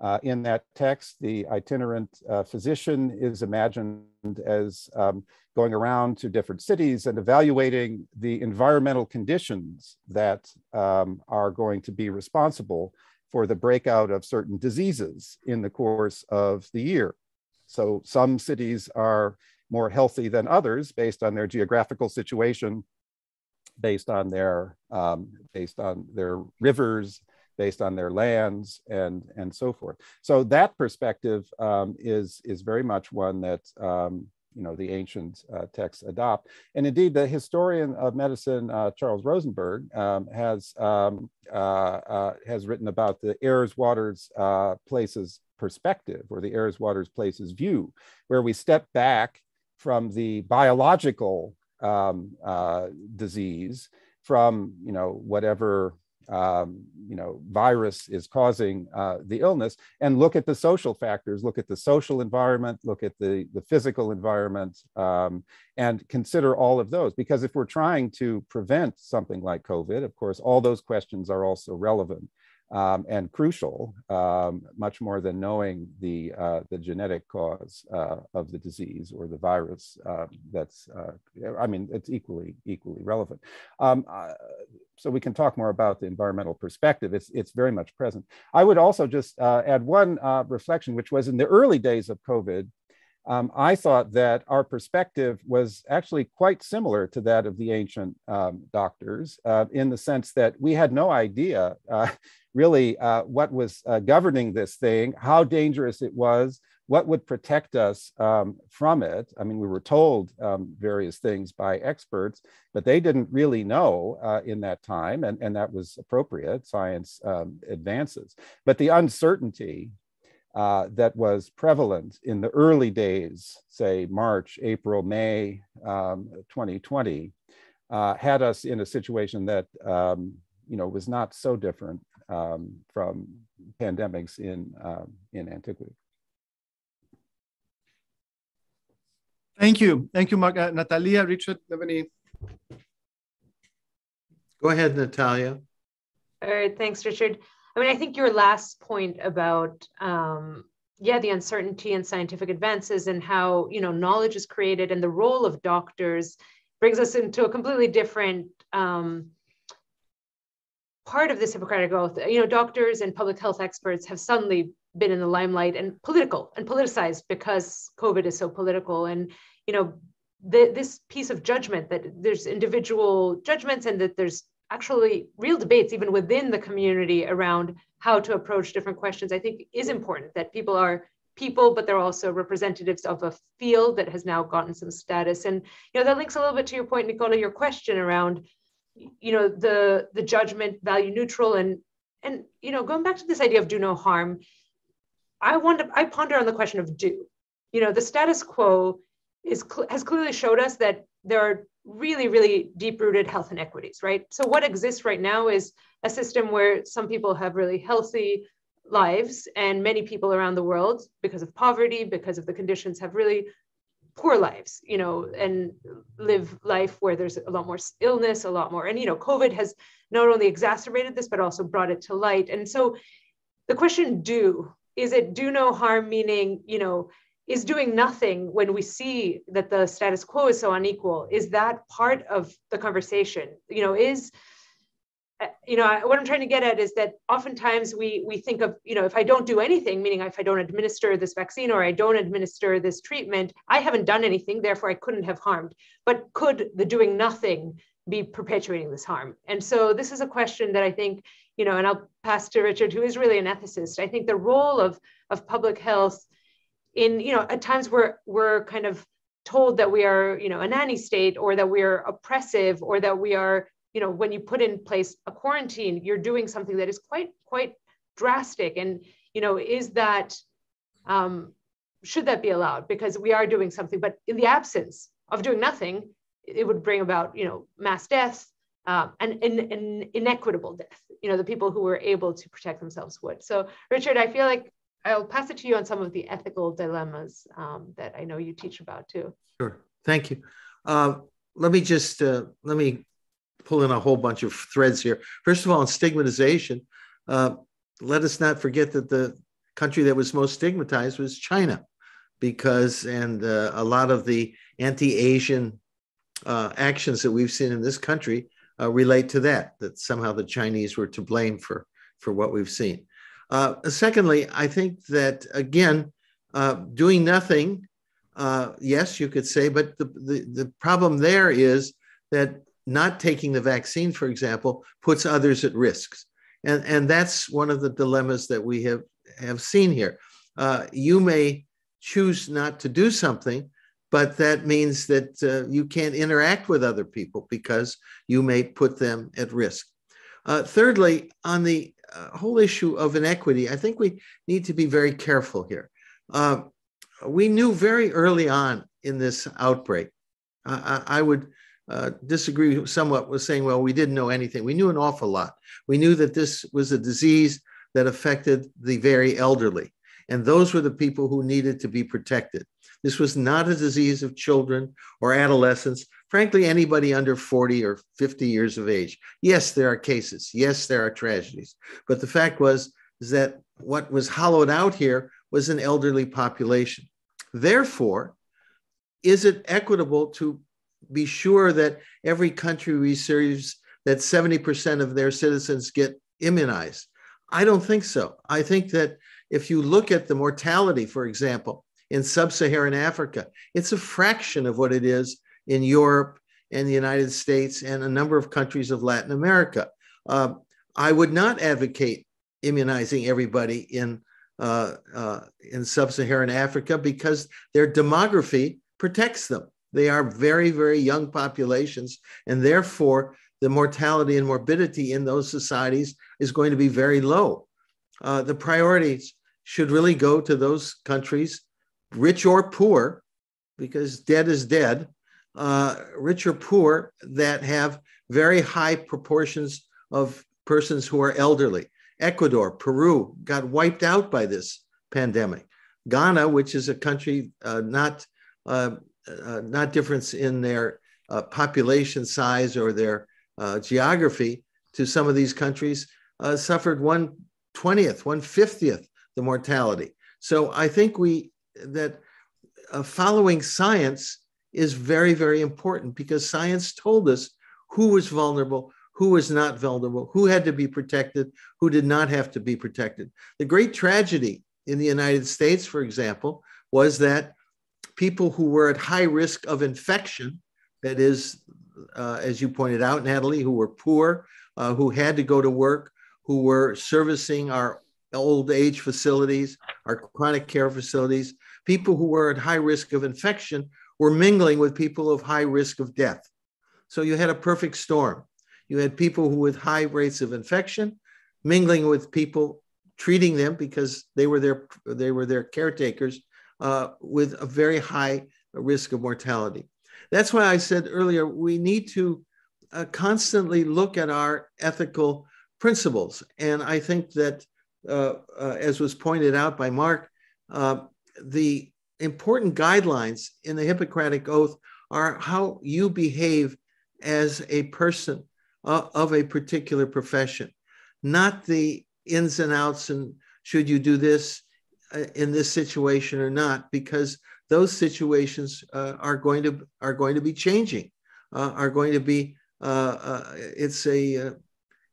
uh, in that text, the itinerant uh, physician is imagined as um, going around to different cities and evaluating the environmental conditions that um, are going to be responsible for the breakout of certain diseases in the course of the year. So some cities are more healthy than others based on their geographical situation, based on their, um, based on their rivers, based on their lands and, and so forth. So that perspective um, is, is very much one that um, you know, the ancient uh, texts adopt. And indeed, the historian of medicine, uh, Charles Rosenberg, um, has, um, uh, uh, has written about the airs, waters, uh, places perspective, or the airs, waters, places view, where we step back from the biological um, uh, disease, from you know whatever um, you know, virus is causing uh, the illness and look at the social factors, look at the social environment, look at the, the physical environment, um, and consider all of those. Because if we're trying to prevent something like COVID, of course, all those questions are also relevant um, and crucial, um, much more than knowing the, uh, the genetic cause uh, of the disease or the virus. Uh, that's, uh, I mean, it's equally equally relevant. Uh, so we can talk more about the environmental perspective. It's, it's very much present. I would also just uh, add one reflection, which was in the early days of COVID, um, I thought that our perspective was actually quite similar to that of the ancient um, doctors uh, in the sense that we had no idea uh, really uh, what was uh, governing this thing, how dangerous it was, what would protect us um, from it. I mean, we were told um, various things by experts, but they didn't really know uh, in that time, and, and that was appropriate. Science um, advances. But the uncertainty uh, that was prevalent in the early days, say March, April, May 2020, um, uh, had us in a situation that um, you know was not so different um, from pandemics in, in antiquity. Thank you. Thank you, Mark. Uh, Natalia, Richard, have any? Go ahead, Natalia. All right, thanks, Richard. I mean, I think your last point about, um, yeah, the uncertainty in scientific advances and how, you know, knowledge is created and the role of doctors brings us into a completely different um, part of this Hippocratic Oath, you know, doctors and public health experts have suddenly been in the limelight and political and politicized because COVID is so political. And, you know, the, this piece of judgment that there's individual judgments and that there's actually real debates even within the community around how to approach different questions, I think is important that people are people, but they're also representatives of a field that has now gotten some status. And, you know, that links a little bit to your point, Nicola, your question around you know the the judgment value neutral and and you know going back to this idea of do no harm i to i ponder on the question of do you know the status quo is has clearly showed us that there are really really deep rooted health inequities right so what exists right now is a system where some people have really healthy lives and many people around the world because of poverty because of the conditions have really poor lives, you know, and live life where there's a lot more illness, a lot more. And, you know, COVID has not only exacerbated this, but also brought it to light. And so the question do is it do no harm, meaning, you know, is doing nothing when we see that the status quo is so unequal? Is that part of the conversation? You know, is uh, you know what i'm trying to get at is that oftentimes we we think of you know if i don't do anything meaning if i don't administer this vaccine or i don't administer this treatment i haven't done anything therefore i couldn't have harmed but could the doing nothing be perpetuating this harm and so this is a question that i think you know and i'll pass to richard who is really an ethicist i think the role of of public health in you know at times we're we're kind of told that we are you know a nanny state or that we're oppressive or that we are you know, when you put in place a quarantine, you're doing something that is quite, quite drastic. And, you know, is that, um, should that be allowed? Because we are doing something, but in the absence of doing nothing, it would bring about, you know, mass deaths um, and, an, and inequitable death. You know, the people who were able to protect themselves would. So, Richard, I feel like I'll pass it to you on some of the ethical dilemmas um, that I know you teach about too. Sure. Thank you. Uh, let me just uh, let me pull in a whole bunch of threads here. First of all, on stigmatization, uh, let us not forget that the country that was most stigmatized was China, because and uh, a lot of the anti-Asian uh, actions that we've seen in this country uh, relate to that. That somehow the Chinese were to blame for for what we've seen. Uh, secondly, I think that again, uh, doing nothing, uh, yes, you could say, but the, the, the problem there is that not taking the vaccine, for example, puts others at risks. And, and that's one of the dilemmas that we have, have seen here. Uh, you may choose not to do something, but that means that uh, you can't interact with other people because you may put them at risk. Uh, thirdly, on the uh, whole issue of inequity, I think we need to be very careful here. Uh, we knew very early on in this outbreak, I, I would uh, disagree somewhat with saying, well, we didn't know anything. We knew an awful lot. We knew that this was a disease that affected the very elderly, and those were the people who needed to be protected. This was not a disease of children or adolescents, frankly, anybody under 40 or 50 years of age. Yes, there are cases. Yes, there are tragedies. But the fact was is that what was hollowed out here was an elderly population. Therefore, is it equitable to be sure that every country receives that 70% of their citizens get immunized? I don't think so. I think that if you look at the mortality, for example, in sub Saharan Africa. It's a fraction of what it is in Europe and the United States and a number of countries of Latin America. Uh, I would not advocate immunizing everybody in, uh, uh, in sub Saharan Africa because their demography protects them. They are very, very young populations, and therefore the mortality and morbidity in those societies is going to be very low. Uh, the priorities should really go to those countries rich or poor, because dead is dead, uh, rich or poor that have very high proportions of persons who are elderly. Ecuador, Peru got wiped out by this pandemic. Ghana, which is a country uh, not uh, uh not difference in their uh, population size or their uh, geography to some of these countries, suffered one twentieth, one fiftieth the mortality. So I think we that uh, following science is very, very important because science told us who was vulnerable, who was not vulnerable, who had to be protected, who did not have to be protected. The great tragedy in the United States, for example, was that people who were at high risk of infection, that is, uh, as you pointed out, Natalie, who were poor, uh, who had to go to work, who were servicing our old age facilities, our chronic care facilities, people who were at high risk of infection were mingling with people of high risk of death. So you had a perfect storm. You had people who with high rates of infection mingling with people treating them because they were their they were their caretakers uh, with a very high risk of mortality. That's why I said earlier we need to uh, constantly look at our ethical principles, and I think that uh, uh as was pointed out by Mark, uh, the important guidelines in the Hippocratic Oath are how you behave as a person uh, of a particular profession, not the ins and outs and should you do this uh, in this situation or not, because those situations uh, are going to are going to be changing, uh, are going to be. Uh, uh, it's a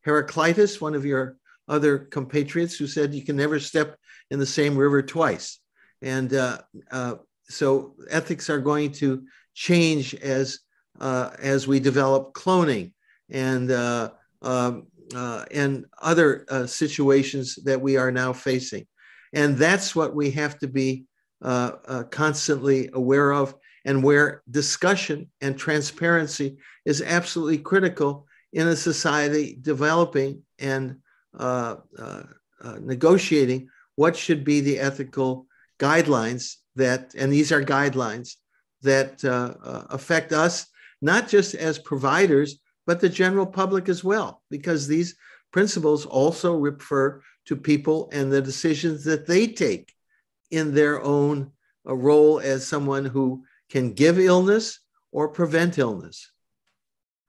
Heraclitus, one of your other compatriots, who said you can never step in the same river twice. And uh, uh, so ethics are going to change as uh, as we develop cloning and uh, um, uh, and other uh, situations that we are now facing. And that's what we have to be constantly aware of, and where discussion and transparency is absolutely critical in a society developing and negotiating what should be the ethical guidelines that, and these are guidelines that uh, uh, affect us not just as providers, but the general public as well, because these principles also refer to people and the decisions that they take in their own uh, role as someone who can give illness or prevent illness.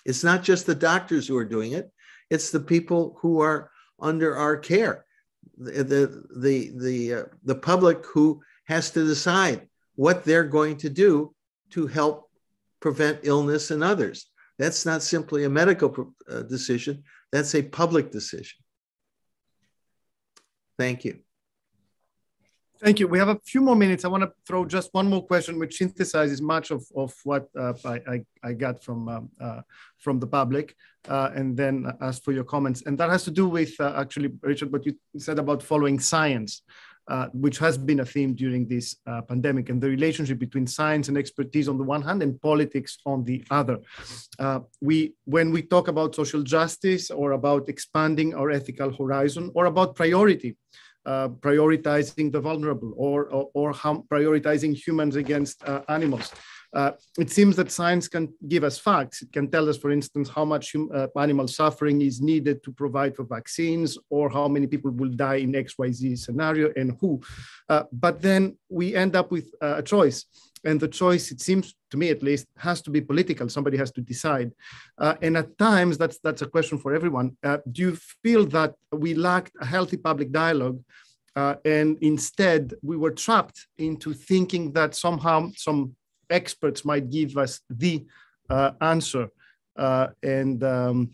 It's not just the doctors who are doing it, it's the people who are under our care, the, the, the, uh, the public who has to decide what they're going to do to help prevent illness in others. That's not simply a medical uh, decision, that's a public decision. Thank you. Thank you. We have a few more minutes. I want to throw just one more question, which synthesizes much of, of what uh, I, I, got from, um, uh, from the public, uh, and then ask for your comments. And that has to do with uh, actually, Richard, what you said about following science. Uh, which has been a theme during this uh, pandemic, and the relationship between science and expertise on the one hand and politics on the other. Uh, we, when we talk about social justice or about expanding our ethical horizon or about priority, uh, prioritizing the vulnerable or, or, or prioritizing humans against uh, animals. Uh, it seems that science can give us facts. It can tell us, for instance, how much uh, animal suffering is needed to provide for vaccines or how many people will die in XYZ scenario and who. Uh, but then we end up with uh, a choice. And the choice, it seems to me at least, has to be political. Somebody has to decide. Uh, and at times, that's, that's a question for everyone. Uh, do you feel that we lacked a healthy public dialogue uh, and instead, we were trapped into thinking that somehow some experts might give us the uh, answer uh, and, um,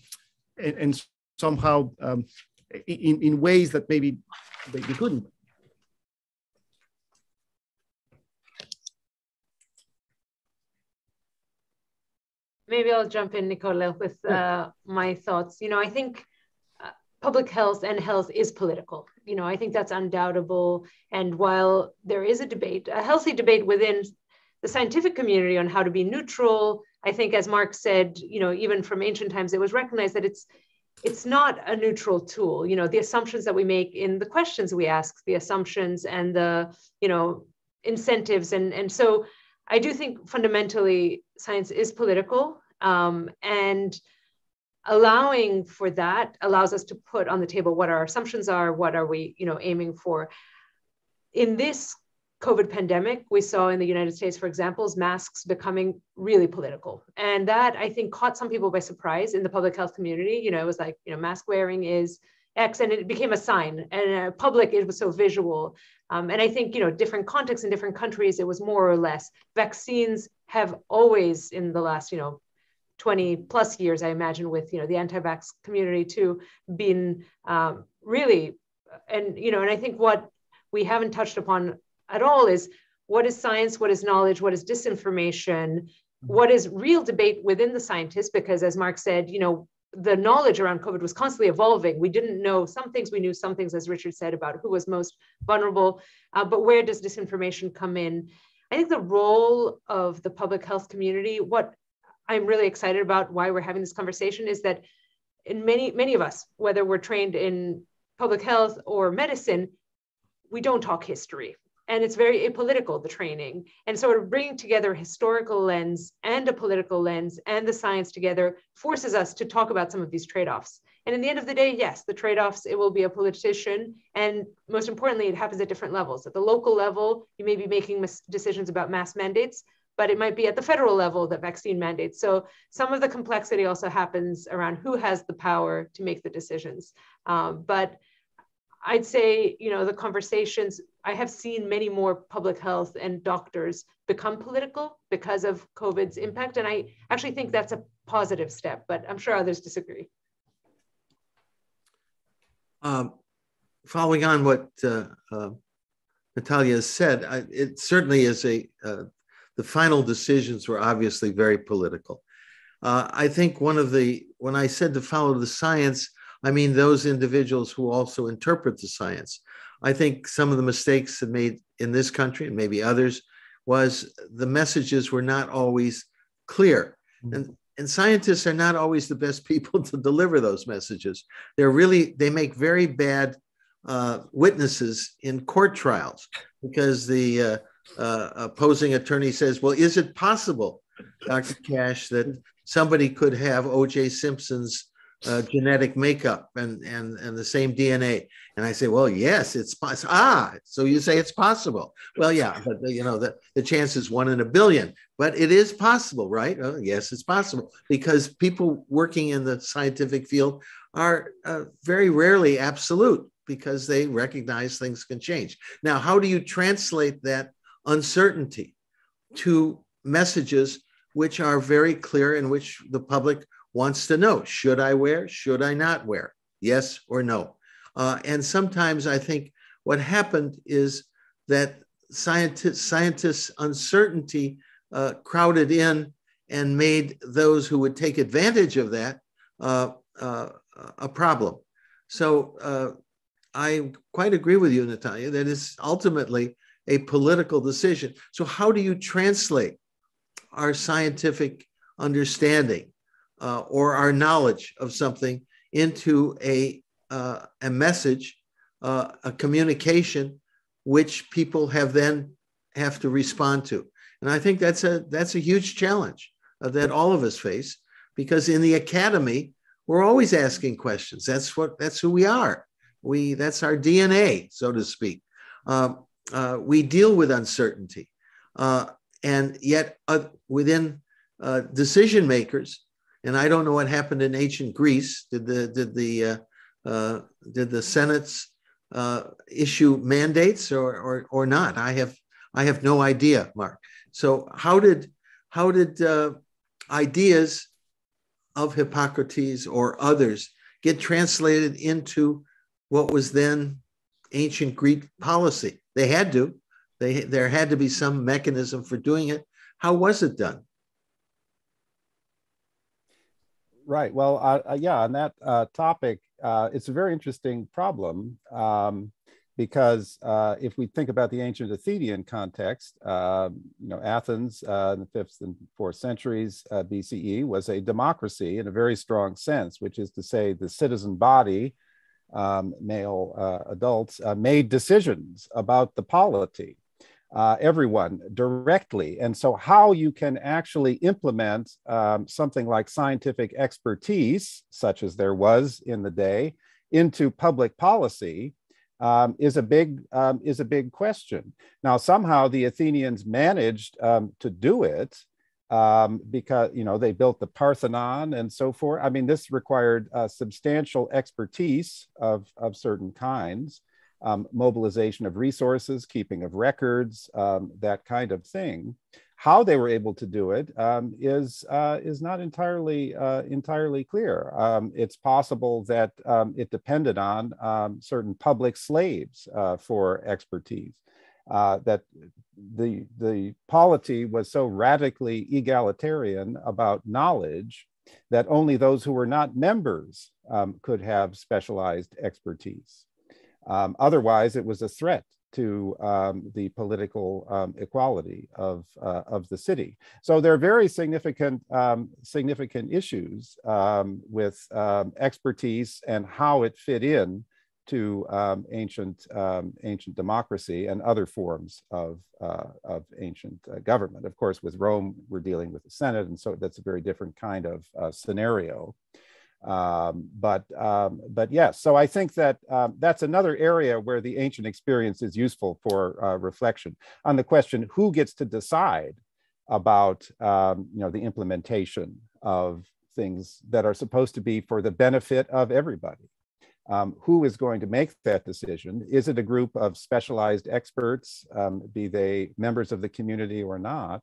and, and somehow um, in, in ways that maybe they, couldn't. Maybe I'll jump in, Nicola, with uh, my thoughts. You know, I think uh, public health and health is political. You know, I think that's undoubtable. And while there is a debate, a healthy debate within the scientific community on how to be neutral. I think, as Mark said, you know, even from ancient times, it was recognized that it's it's not a neutral tool. You know, the assumptions that we make in the questions we ask, the assumptions and the you know incentives, and and so I do think fundamentally science is political, um, and allowing for that allows us to put on the table what our assumptions are, what are we you know aiming for. In this COVID pandemic, we saw in the United States, for example, masks becoming really political. And that I think caught some people by surprise in the public health community. You know, it was like, you know, mask wearing is X and it became a sign and uh, public, it was so visual. Um, and I think, you know, different contexts in different countries, it was more or less. Vaccines have always in the last, you know, 20 plus years, I imagine, with, you know, the anti-vax community too, been um, really, and, you know, and I think what we haven't touched upon at all is what is science, what is knowledge, what is disinformation, mm-hmm. what is real debate within the scientists, because as Mark said, you know, the knowledge around COVID was constantly evolving. We didn't know some things, we knew some things, as Richard said, about who was most vulnerable. Uh, but where does disinformation come in? I think the role of the public health community, what I'm really excited about, why we're having this conversation, is that in many, many of us, whether we're trained in public health or medicine, we don't talk history and it's very apolitical the training. And sort of bringing together a historical lens and a political lens and the science together forces us to talk about some of these trade-offs. And in the end of the day yes the trade-offs it will be a politician. And most importantly it happens at different levels. At the local level you may be making decisions about mass mandates but it might be at the federal level that vaccine mandates. So some of the complexity also happens around who has the power to make the decisions. Um, but I'd say, you know, the conversations, I have seen many more public health and doctors become political because of COVID's impact. And I actually think that's a positive step, but I'm sure others disagree. Um, following on what uh, uh, Natalia has said, I, it certainly is a, uh, the final decisions were obviously very political. Uh, I think one of the, when I said to follow the science, I mean those individuals who also interpret the science. I think some of the mistakes that made in this country and maybe others was the messages were not always clear. Mm-hmm. And and scientists are not always the best people to deliver those messages. They're really they make very bad uh, witnesses in court trials because the uh, uh, opposing attorney says, "Well, is it possible Dr. Cash, that somebody could have O.J. Simpson's uh, genetic makeup and, and, and the same DNA. And I say, well, yes, it's possible. Ah, so you say it's possible. Well, yeah, but you know, the, the chance is one in a billion, but it is possible, right? Oh, yes, it's possible because people working in the scientific field are uh, very rarely absolute because they recognize things can change. Now, how do you translate that uncertainty to messages which are very clear and which the public wants to know should I wear? Should I not wear? Yes or no? Uh, and sometimes I think what happened is that scientists, scientists' uncertainty uh, crowded in and made those who would take advantage of that uh, uh a problem. So uh, I quite agree with you, Natalia, that it's ultimately a political decision. So, how do you translate our scientific understanding uh, or our knowledge of something into a, uh, a message, uh, a communication, which people have then have to respond to. And I think that's a that's a huge challenge uh, that all of us face because in the academy we're always asking questions. That's what that's who we are. We that's our DNA, so to speak. Um, uh, we deal with uncertainty, uh, and yet within decision makers, and I don't know what happened in ancient Greece. Did the did the uh, uh, did the senates uh, issue mandates or, or or not? I have I have no idea, Mark. So how did how did uh, ideas of Hippocrates or others get translated into what was then ancient Greek policy? They had to. They, there had to be some mechanism for doing it. How was it done? Right. Well, uh, uh, yeah, on that uh, topic, uh, it's a very interesting problem um, because uh, if we think about the ancient Athenian context, um, you know, Athens uh, in the fifth and fourth centuries BCE was a democracy in a very strong sense, which is to say, the citizen body, um, male adults, made decisions about the polity uh, everyone directly. And so, how you can actually implement um, something like scientific expertise, such as there was in the day, into public policy um, is a big um, is a big question. Now, somehow the Athenians managed um, to do it um, because you know they built the Parthenon and so forth. I mean, this required uh, substantial expertise of of certain kinds um, mobilization of resources, keeping of records, um, that kind of thing. How they were able to do it um, is uh, is not entirely uh, entirely clear. Um, it's possible that um, it depended on um, certain public slaves uh, for expertise. Uh, that the the polity was so radically egalitarian about knowledge that only those who were not members could have specialized expertise. Um, otherwise, it was a threat to um, the political um, equality of, uh, of the city. So there are very significant, um, significant issues um, with um, expertise and how it fit in to ancient, ancient democracy and other forms of, uh, of ancient uh, government. Of course, with Rome, we're dealing with the Senate, and so that's a very different kind of uh, scenario. Um, but um, but yes, so I think that um, that's another area where the ancient experience is useful for uh, reflection on the question: who gets to decide about um, you know the implementation of things that are supposed to be for the benefit of everybody? Um, who is going to make that decision? Is it a group of specialized experts, um, be they members of the community or not?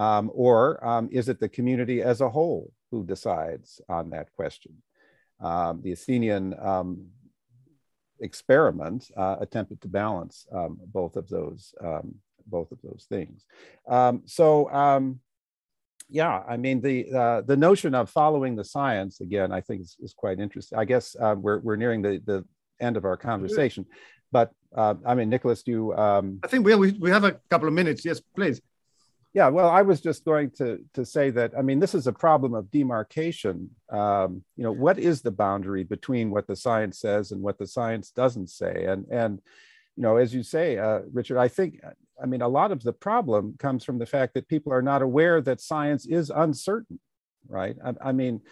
Um, or um, is it the community as a whole who decides on that question? Um, the Athenian um, experiment uh, attempted to balance um, both of those um, both of those things. so yeah, I mean the uh, the notion of following the science again, I think is, is quite interesting. I guess uh, we're we're nearing the the end of our conversation, but uh, I mean, Nicolas, do you? I think we we have a couple of minutes. Yes, please. Yeah, well, I was just going to to say that I mean this is a problem of demarcation. Um, you know, what is the boundary between what the science says and what the science doesn't say? And and you know, as you say, uh, Richard, I think I mean, a lot of the problem comes from the fact that people are not aware that science is uncertain, right? I, I mean,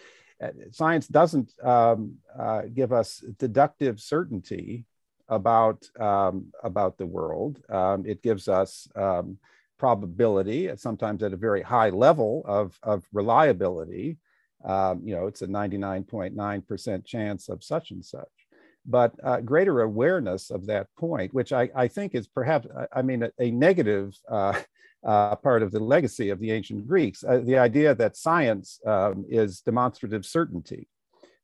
uh, science doesn't um, uh, give us deductive certainty about um, about the world. Um, it gives us um, probability, sometimes at a very high level of, of reliability. Um, you know, it's a 99.9% chance of such and such but uh, greater awareness of that point, which I, I think is perhaps, I mean, a, a negative uh, uh, part of the legacy of the ancient Greeks, uh, the idea that science um, is demonstrative certainty,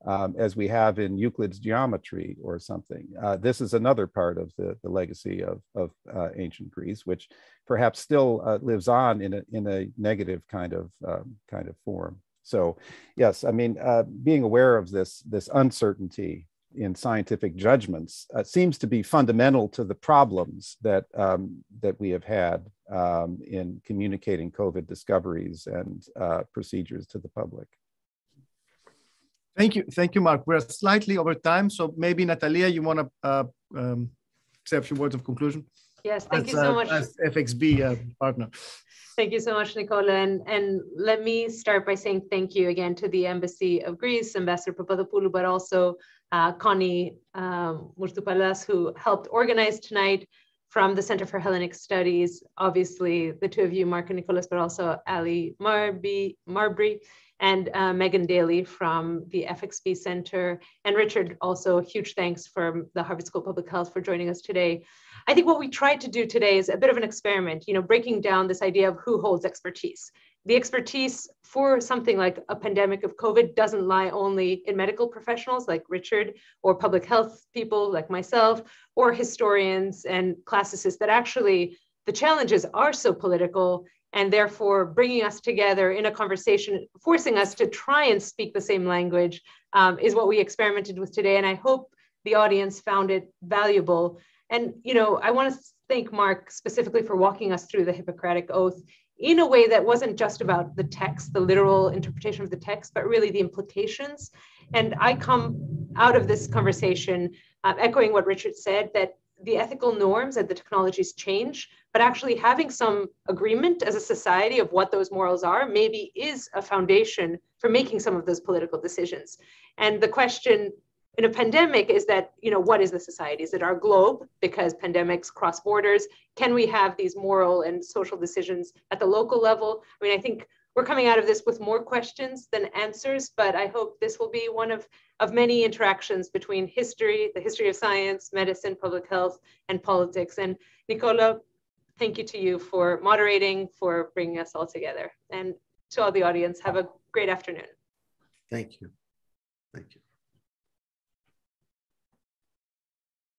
um, as we have in Euclid's geometry or something. Uh, this is another part of the, the legacy of, of uh, ancient Greece, which perhaps still lives on in a, in a negative kind of, um, kind of form. So yes, I mean, being aware of this, this uncertainty in scientific judgments uh, seems to be fundamental to the problems that um, that we have had um, in communicating COVID discoveries and uh, procedures to the public. Thank you, thank you, Mark. We're slightly over time, so maybe Natalia, you want to uh, um, say a few words of conclusion? Yes, thank as, you so uh, much. As FXB uh, partner. Thank you so much, Nicola. And, and let me start by saying thank you again to the Embassy of Greece, Ambassador Papadopoulou, but also uh, Connie um, who helped organize tonight from the Center for Hellenic Studies. Obviously, the two of you, Mark and Nicolas, but also Ali Marby, Marbry and uh, Megan Daly from the FXB Center. And Richard, also huge thanks from the Harvard School of Public Health for joining us today. I think what we tried to do today is a bit of an experiment, you know, breaking down this idea of who holds expertise the expertise for something like a pandemic of COVID doesn't lie only in medical professionals like Richard or public health people like myself or historians and classicists that actually the challenges are so political and therefore bringing us together in a conversation, forcing us to try and speak the same language um, is what we experimented with today. And I hope the audience found it valuable. And, you know, I want to thank Mark specifically for walking us through the Hippocratic Oath in a way that wasn't just about the text, the literal interpretation of the text, but really the implications. And I come out of this conversation uh, echoing what Richard said that the ethical norms and the technologies change, but actually having some agreement as a society of what those morals are maybe is a foundation for making some of those political decisions. And the question in a pandemic is that you know what is the society? Is it our globe? Because pandemics cross borders. Can we have these moral and social decisions at the local level? I mean i think we're coming out of this with more questions than answers but i hope this will be one of of many interactions between history the history of science medicine public health and politics. And nicola thank you to you for moderating for bringing us all together. And to all the audience have a great afternoon. Thank you. Thank you